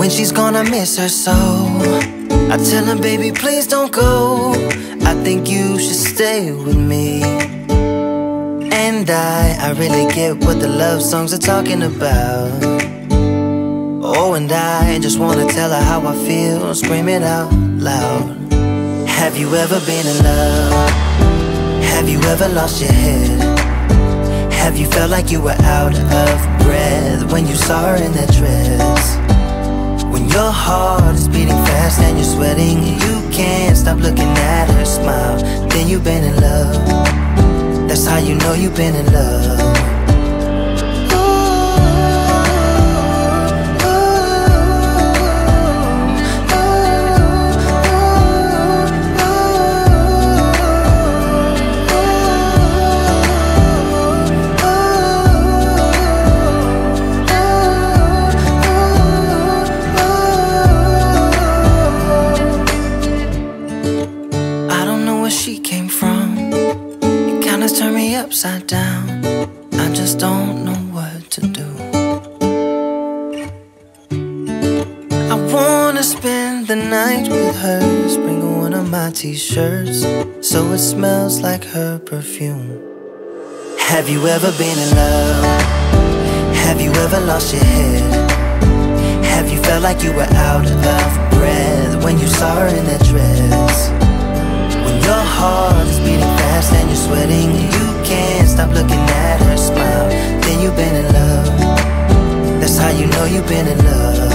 When she's gonna miss her so. I tell her, baby, please don't go. I think you should stay with me. And I, I really get what the love songs are talking about. Oh, and I just wanna tell her how I feel, scream it out loud. Have you ever been in love? Have you ever lost your head? Have you felt like you were out of breath when you saw her in that dress? Your heart is beating fast and you're sweating and you can't stop looking at her smile, then you've been in love. That's how you know you've been in love. Have you ever been in love? Have you ever lost your head? Have you felt like you were out of breath when you saw her in that dress? When your heart is beating fast and you're sweating and you can't stop looking at her smile, then you've been in love. That's how you know you've been in love.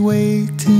Waiting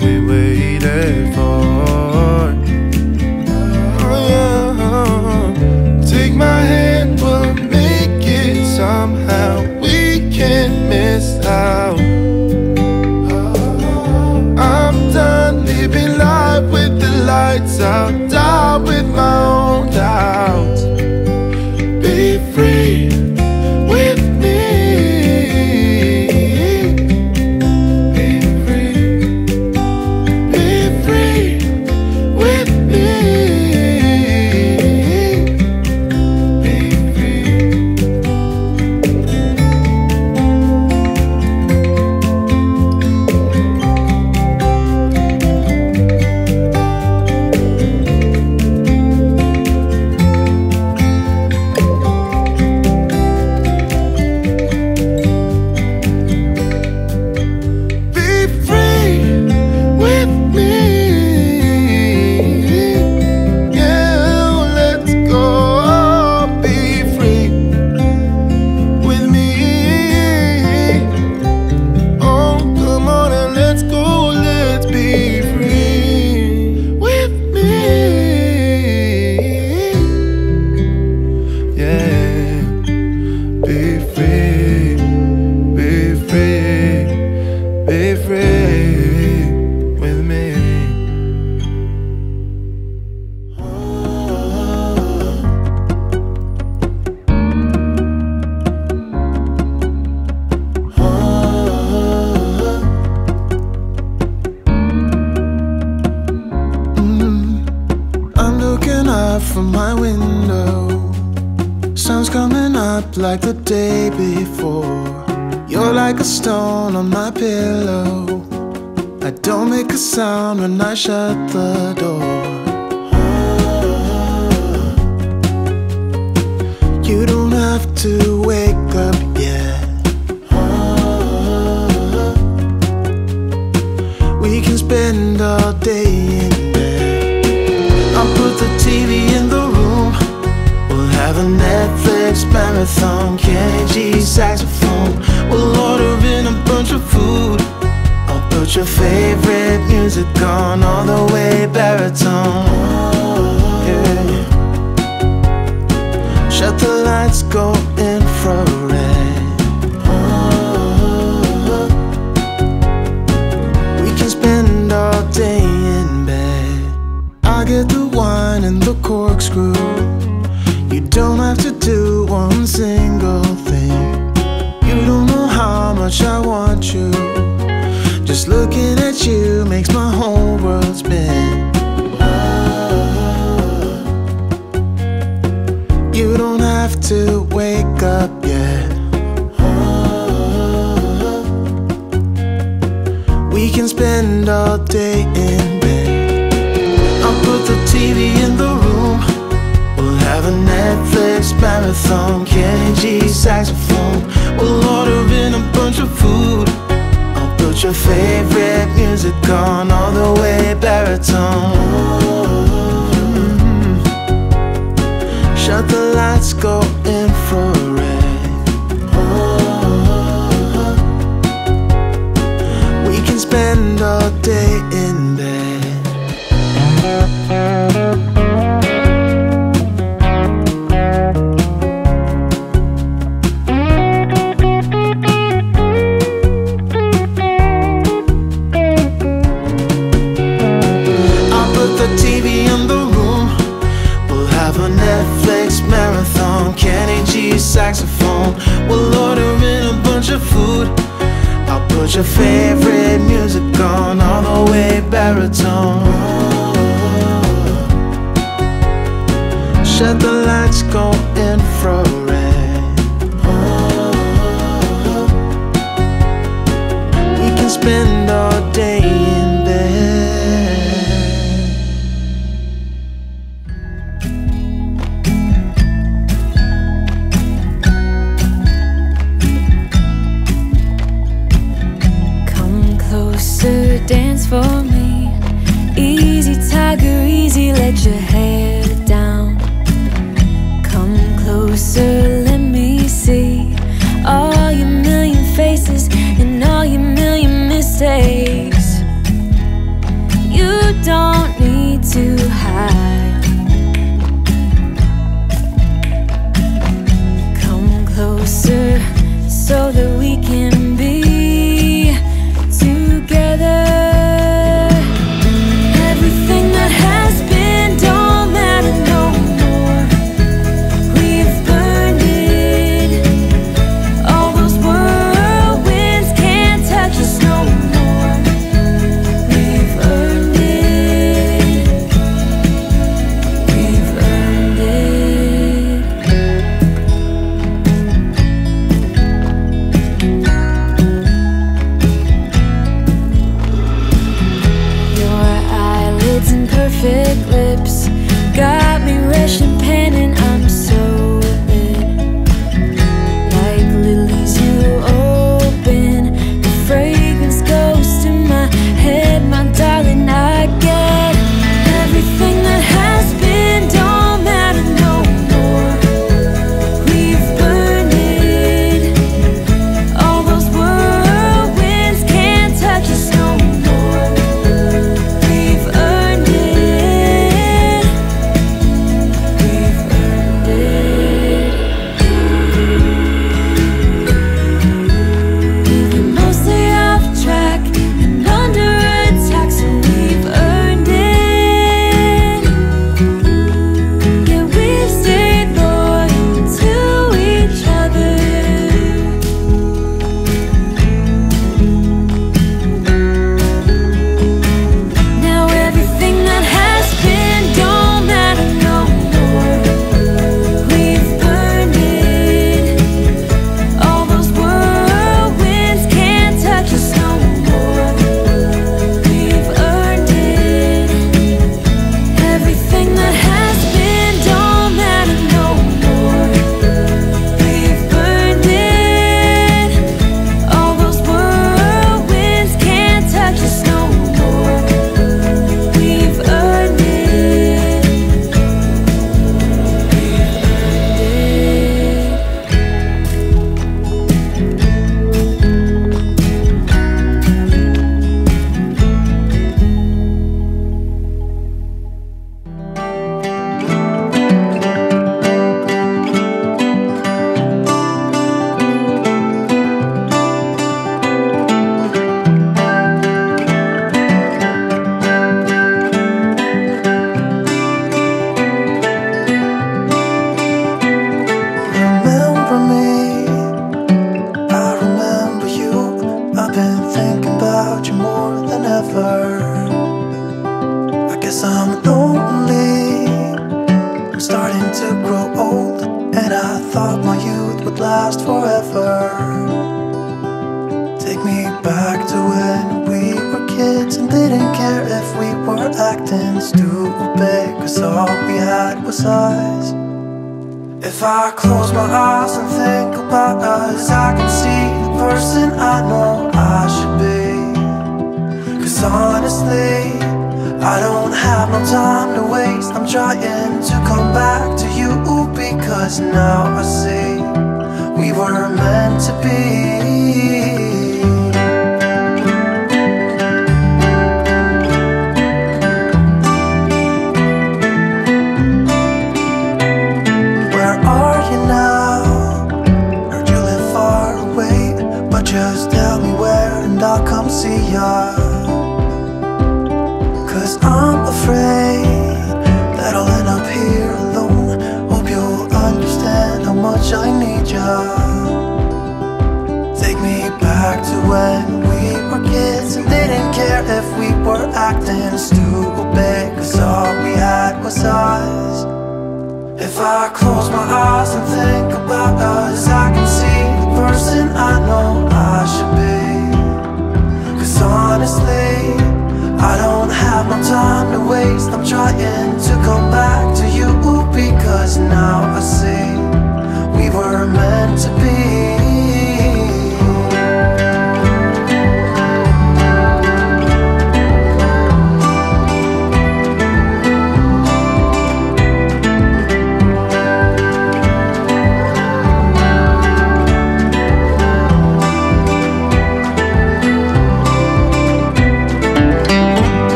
we waited for.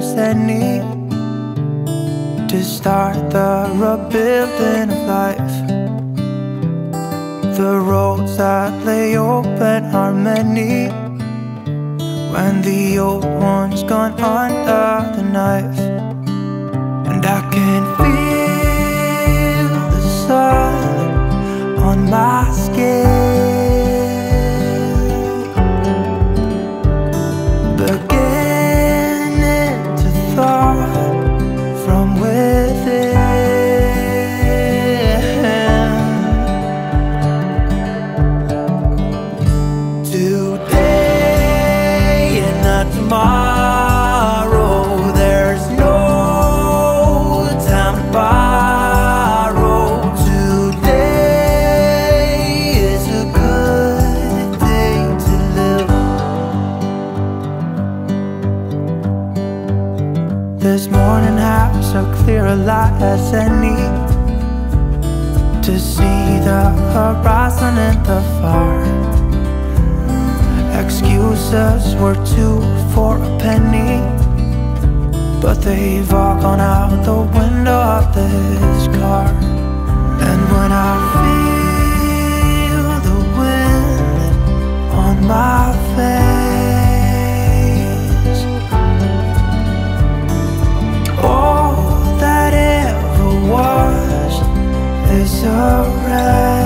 that need to start the rebuilding of life. The roads that lay open are many when the old one's gone under the night. they've all gone out the window of this car. And when I feel the wind on my face All that ever was is a wreck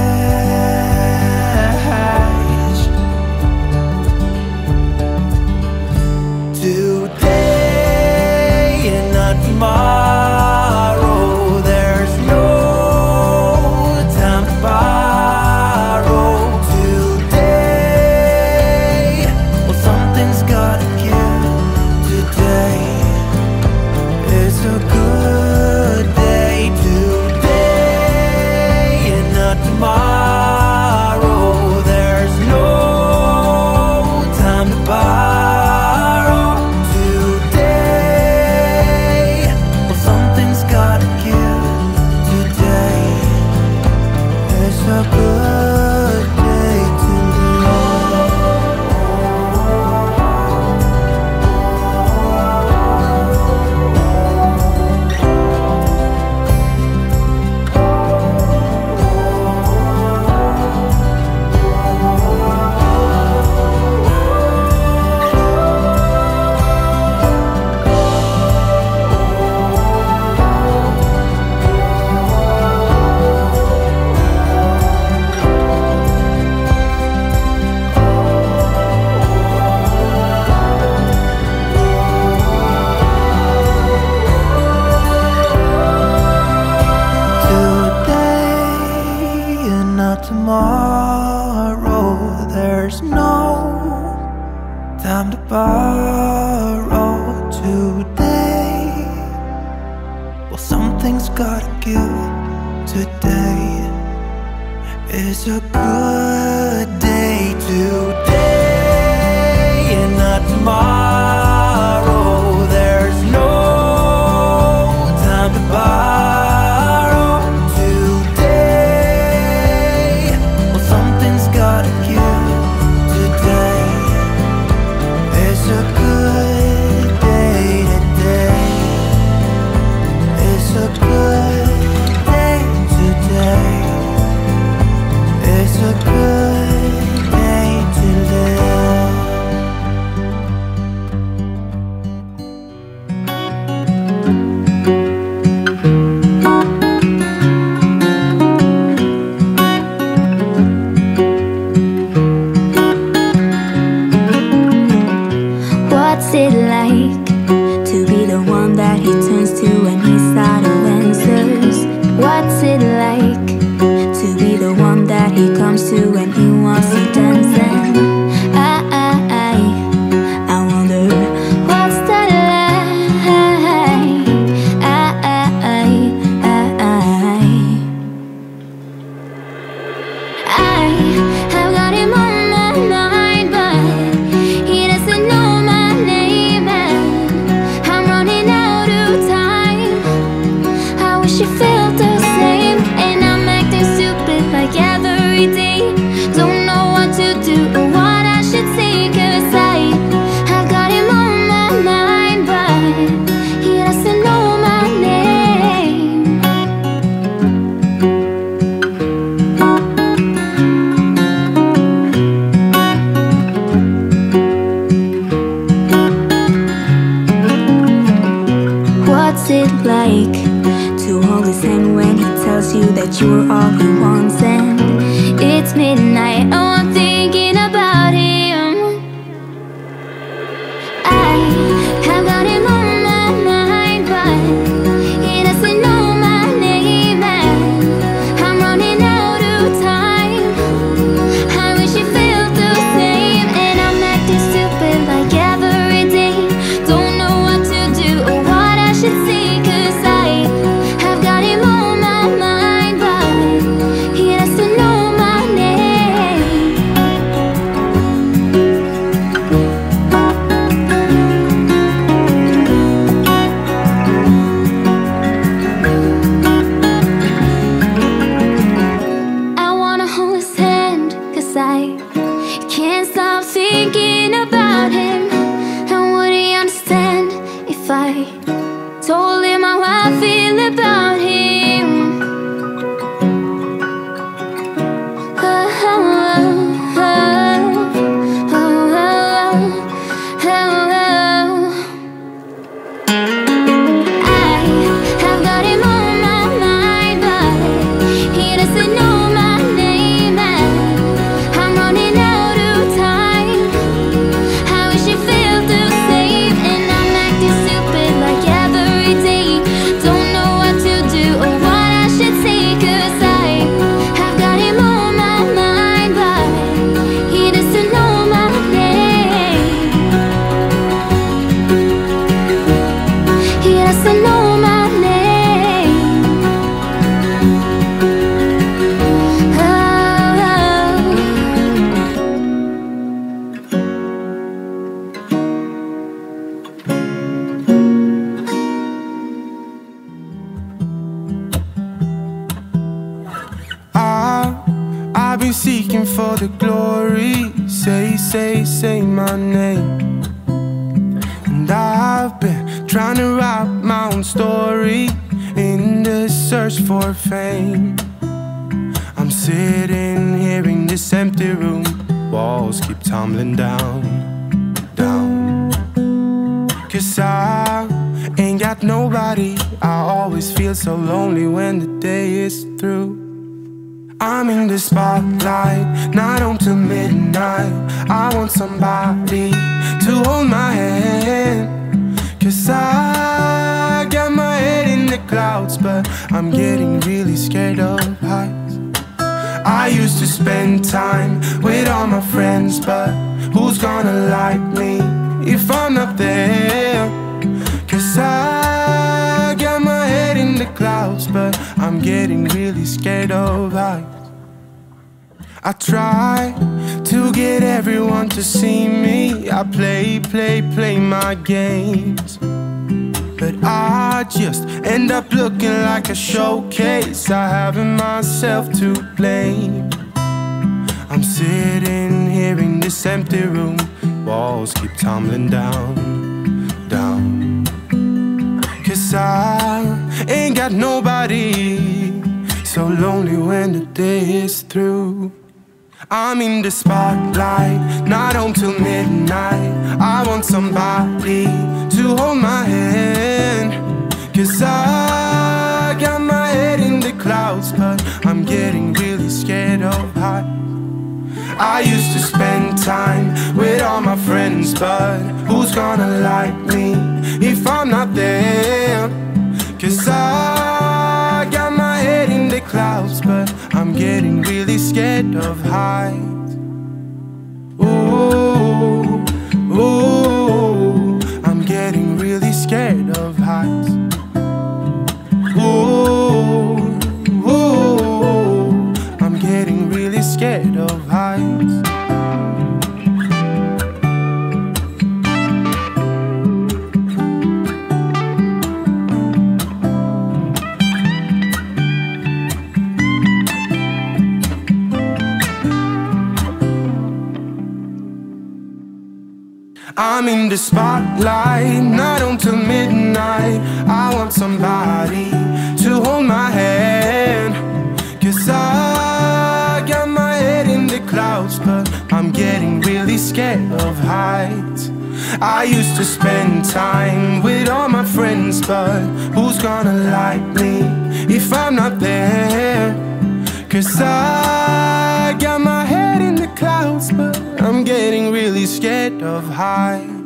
It's. my games. But I just end up looking like a showcase. I having myself to blame. I'm sitting here in this empty room. Walls keep tumbling down, down. Cause I ain't got nobody. So lonely when the day is through. I'm in the spotlight, not home till midnight. I want somebody to hold my hand. Cause I got my head in the clouds, but I'm getting really scared of high. I used to spend time with all my friends, but who's gonna like me if I'm not there? Cause I clouds, but I'm getting really scared of heights. Ooh, ooh, I'm getting really scared of heights. Ooh, ooh, I'm getting really scared of heights. I'm in the spotlight, not until midnight. I want somebody to hold my hand. Cause I got my head in the clouds, but I'm getting really scared of heights. I used to spend time with all my friends, but who's gonna like me if I'm not there? Cause I got my clouds, but I'm getting really scared of heights.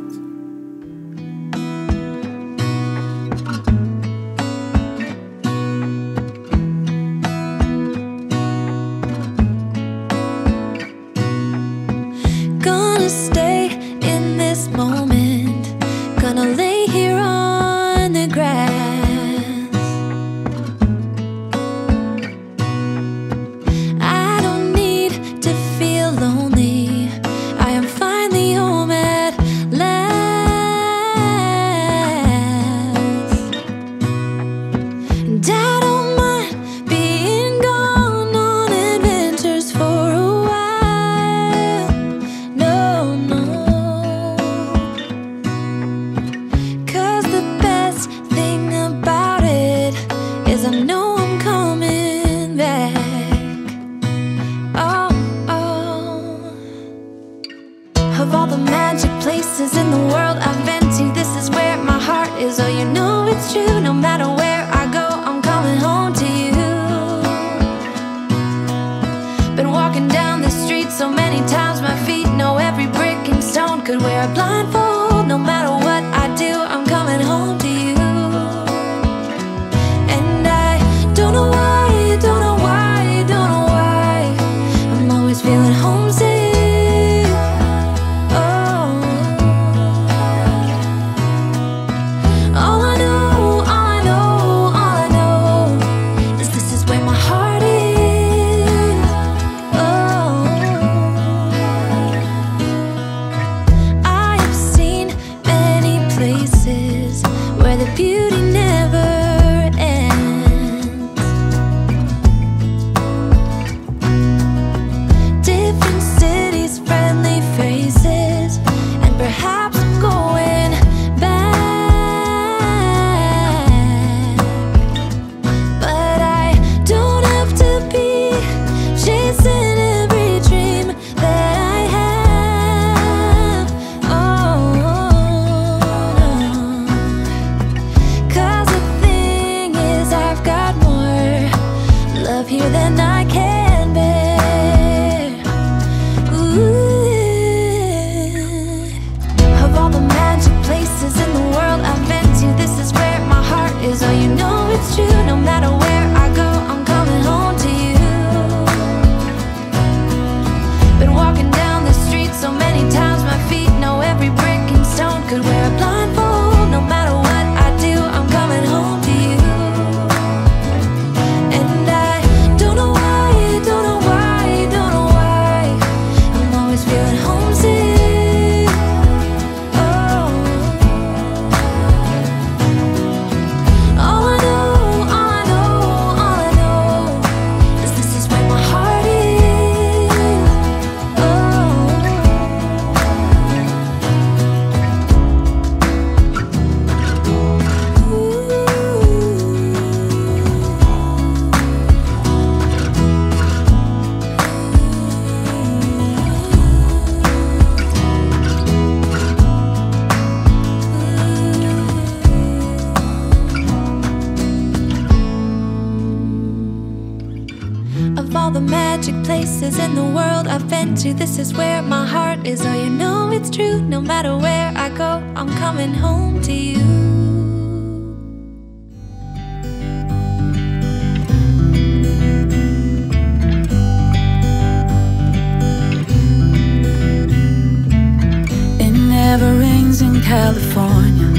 California.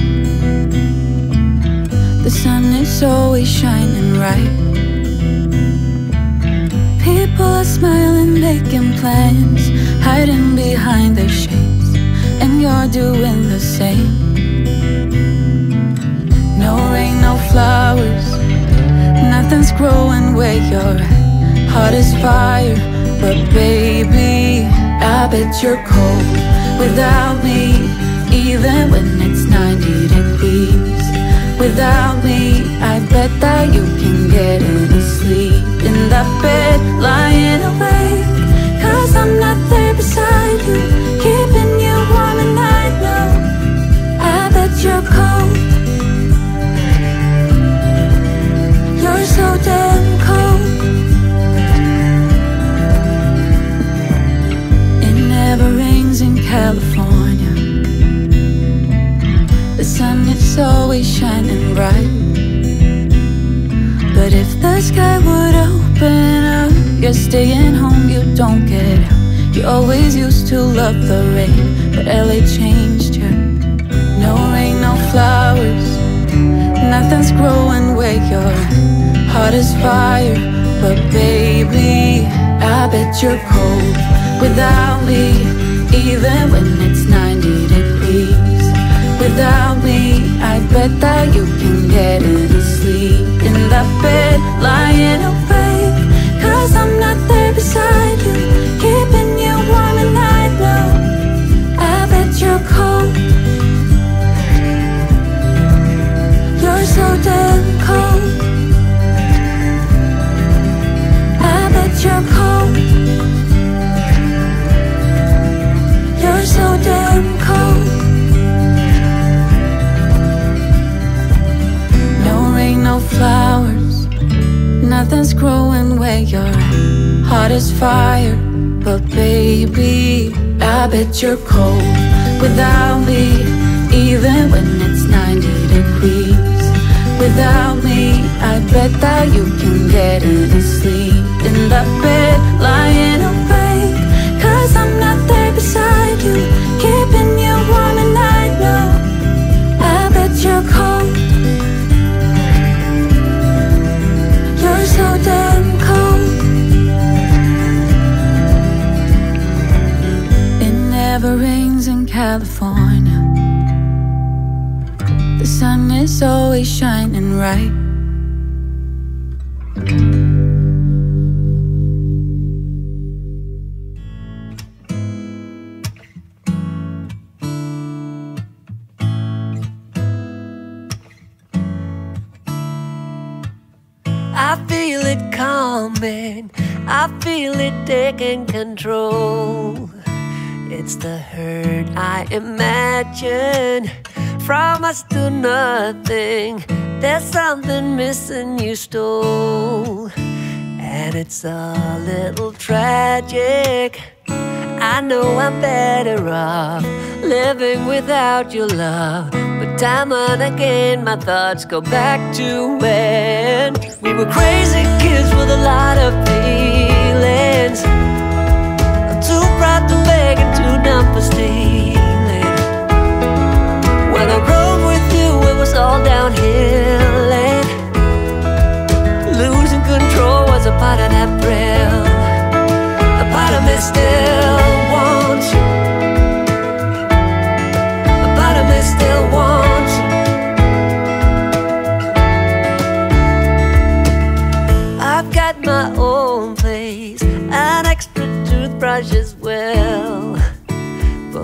The sun is always shining bright. People are smiling, making plans, hiding behind their shades, and you're doing the same. No rain, no flowers, nothing's growing where you're at. Heart is fire, but baby, I bet you're cold without me, even when it's 90 degrees. Without me, I bet that you can get any sleep in that bed, lying awake. Cause I'm not there beside you, keeping you warm and I know I bet you're cold. You're so damn cold. It never rains in California. Always shining bright. But if the sky would open up, you're staying home, you don't get out. You always used to love the rain, but LA changed you. No rain, no flowers, nothing's growing where you're at. Heart is fire, but baby, I bet you're cold without me, even when it's 90 degrees. Without me, I bet that you can get any sleep in that bed, lying awake. Cause I'm not there beside you, keeping you warm at night, know. I bet you're cold. You're so damn cold. Flowers. Nothing's growing where you're at. Heart is fire, but baby, I bet you're cold without me, even when it's 90 degrees. Without me, I bet that you can get any sleep in that bed, lying California. The sun is always shining right. Taking control. It's the hurt I imagine from us to nothing. There's something missing you stole, and it's a little tragic. I know I'm better off living without your love. But time and again, my thoughts go back to when we were crazy kids with a lot of feelings. Proud to and for stealing. When I rode with you, it was all downhill. And losing control was a part of that thrill. A part of me still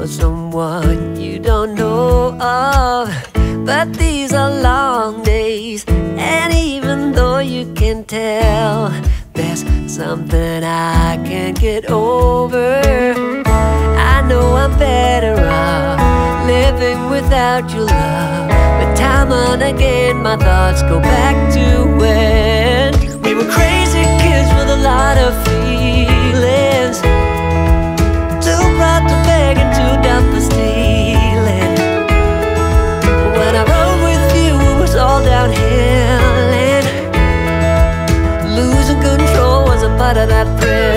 someone you don't know of. But these are long days, and even though you can tell, there's something I can't get over. I know I'm better off living without your love. But time and again, my thoughts go back to when we were crazy kids with a lot of feelings. Too proud to beg. part of that prayer.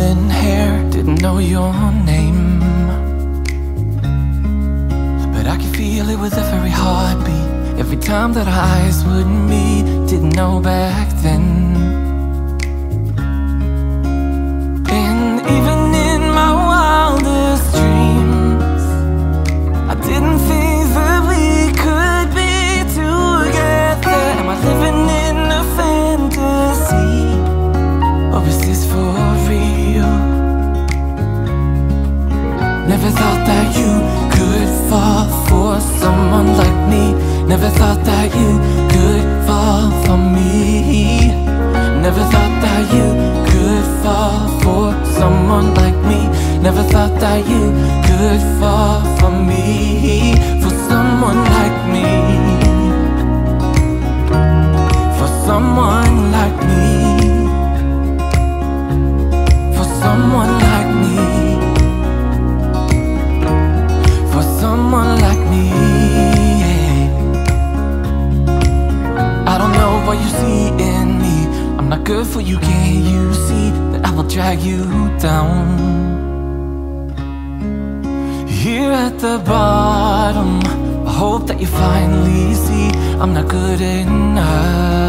golden hair Didn't know your name. But I could feel it with every heartbeat. Every time that our eyes would meet Didn't know back then. And even in my wildest dreams I didn't think that we could be together. Am I living Never thought that you could fall for someone like me. Never thought that you could fall for me. Never thought that you could fall for someone like me. Never thought that you could fall you finally see. I'm not good enough.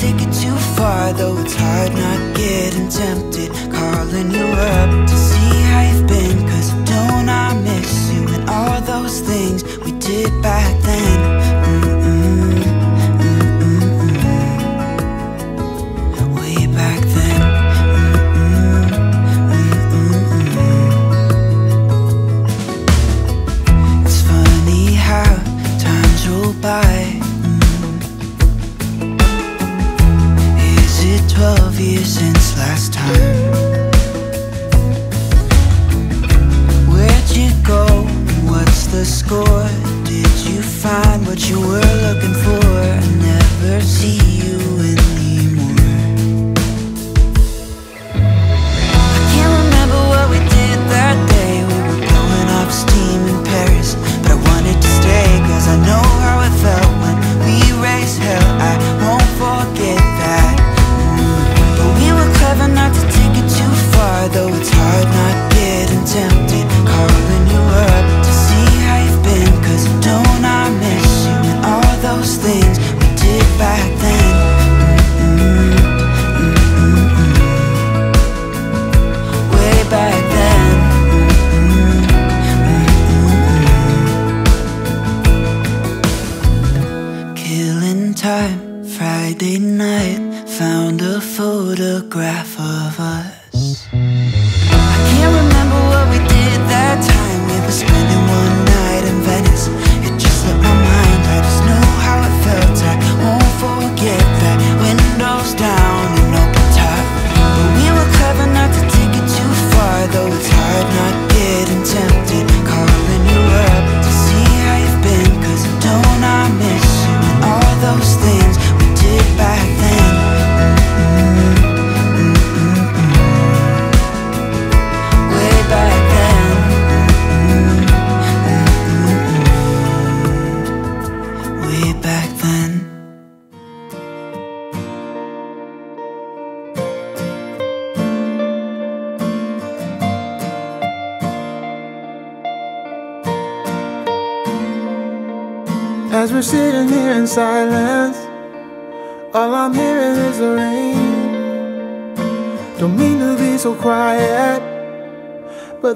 take it too far Though it's hard not getting tempted. Calling you up to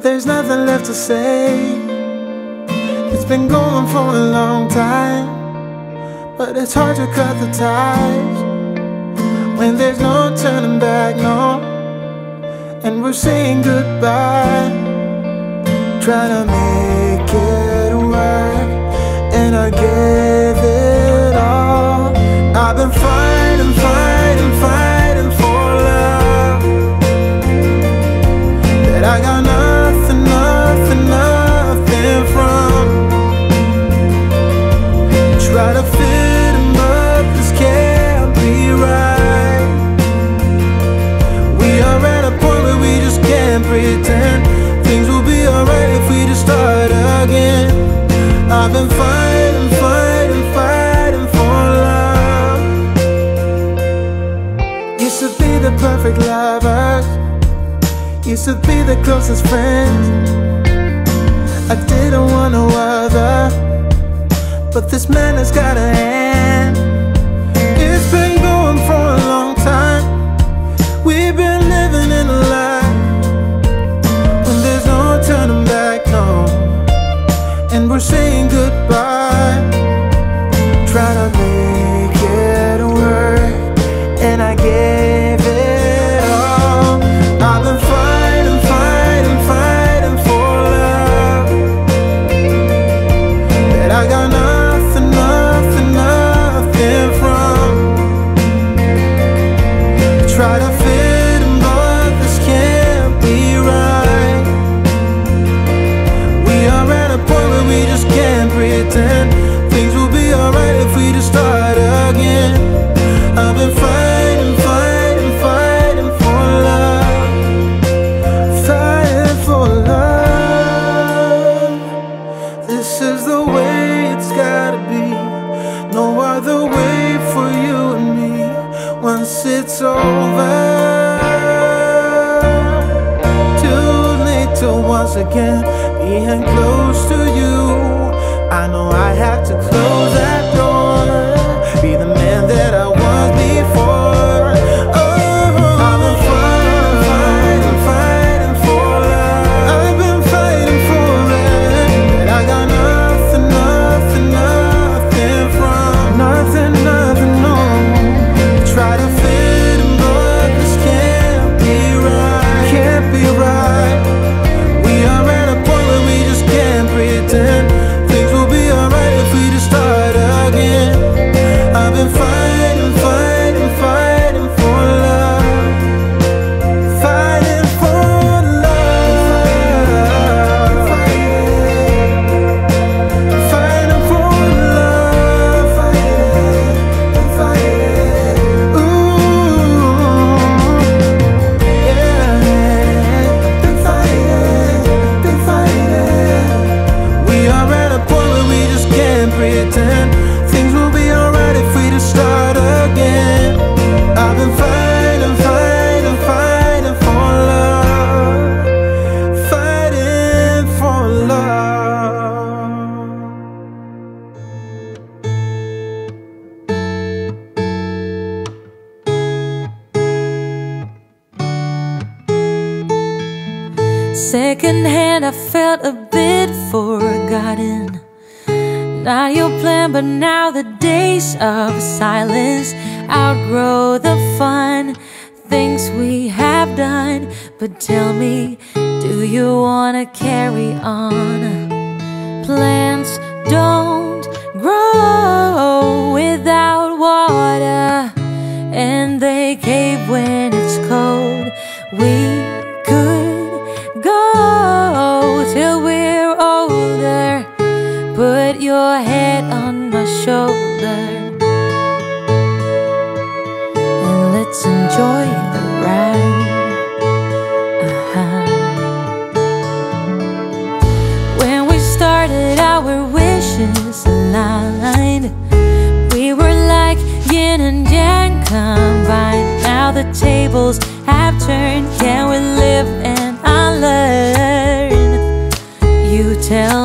there's nothing left to say. It's been going for a long time But it's hard to cut the ties. When there's no turning back, no And we're saying goodbye. Trying to make it work And I gave it all. I've been fighting and pretend Things will be alright if we just start again. I've been fighting, fighting, fighting for love. Used to be the perfect lovers Used to be the closest friends I didn't want no other. But this man has got a hand. the tables have turned Can we live and learn? You tell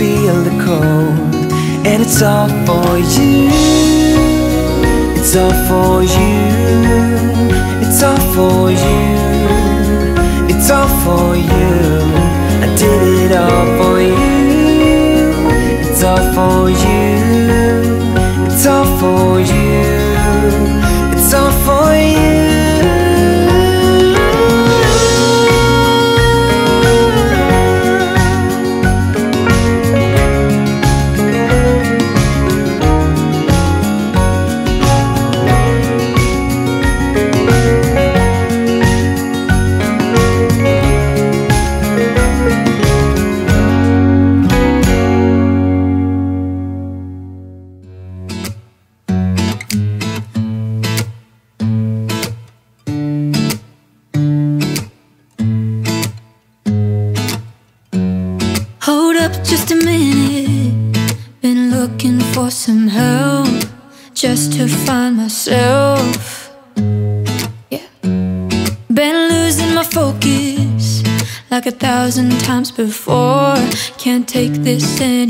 feel the cold And it's all for you. It's all for you. It's all for you. It's all for you. I did it all for you. It's all for you. before. Can't take this anymore.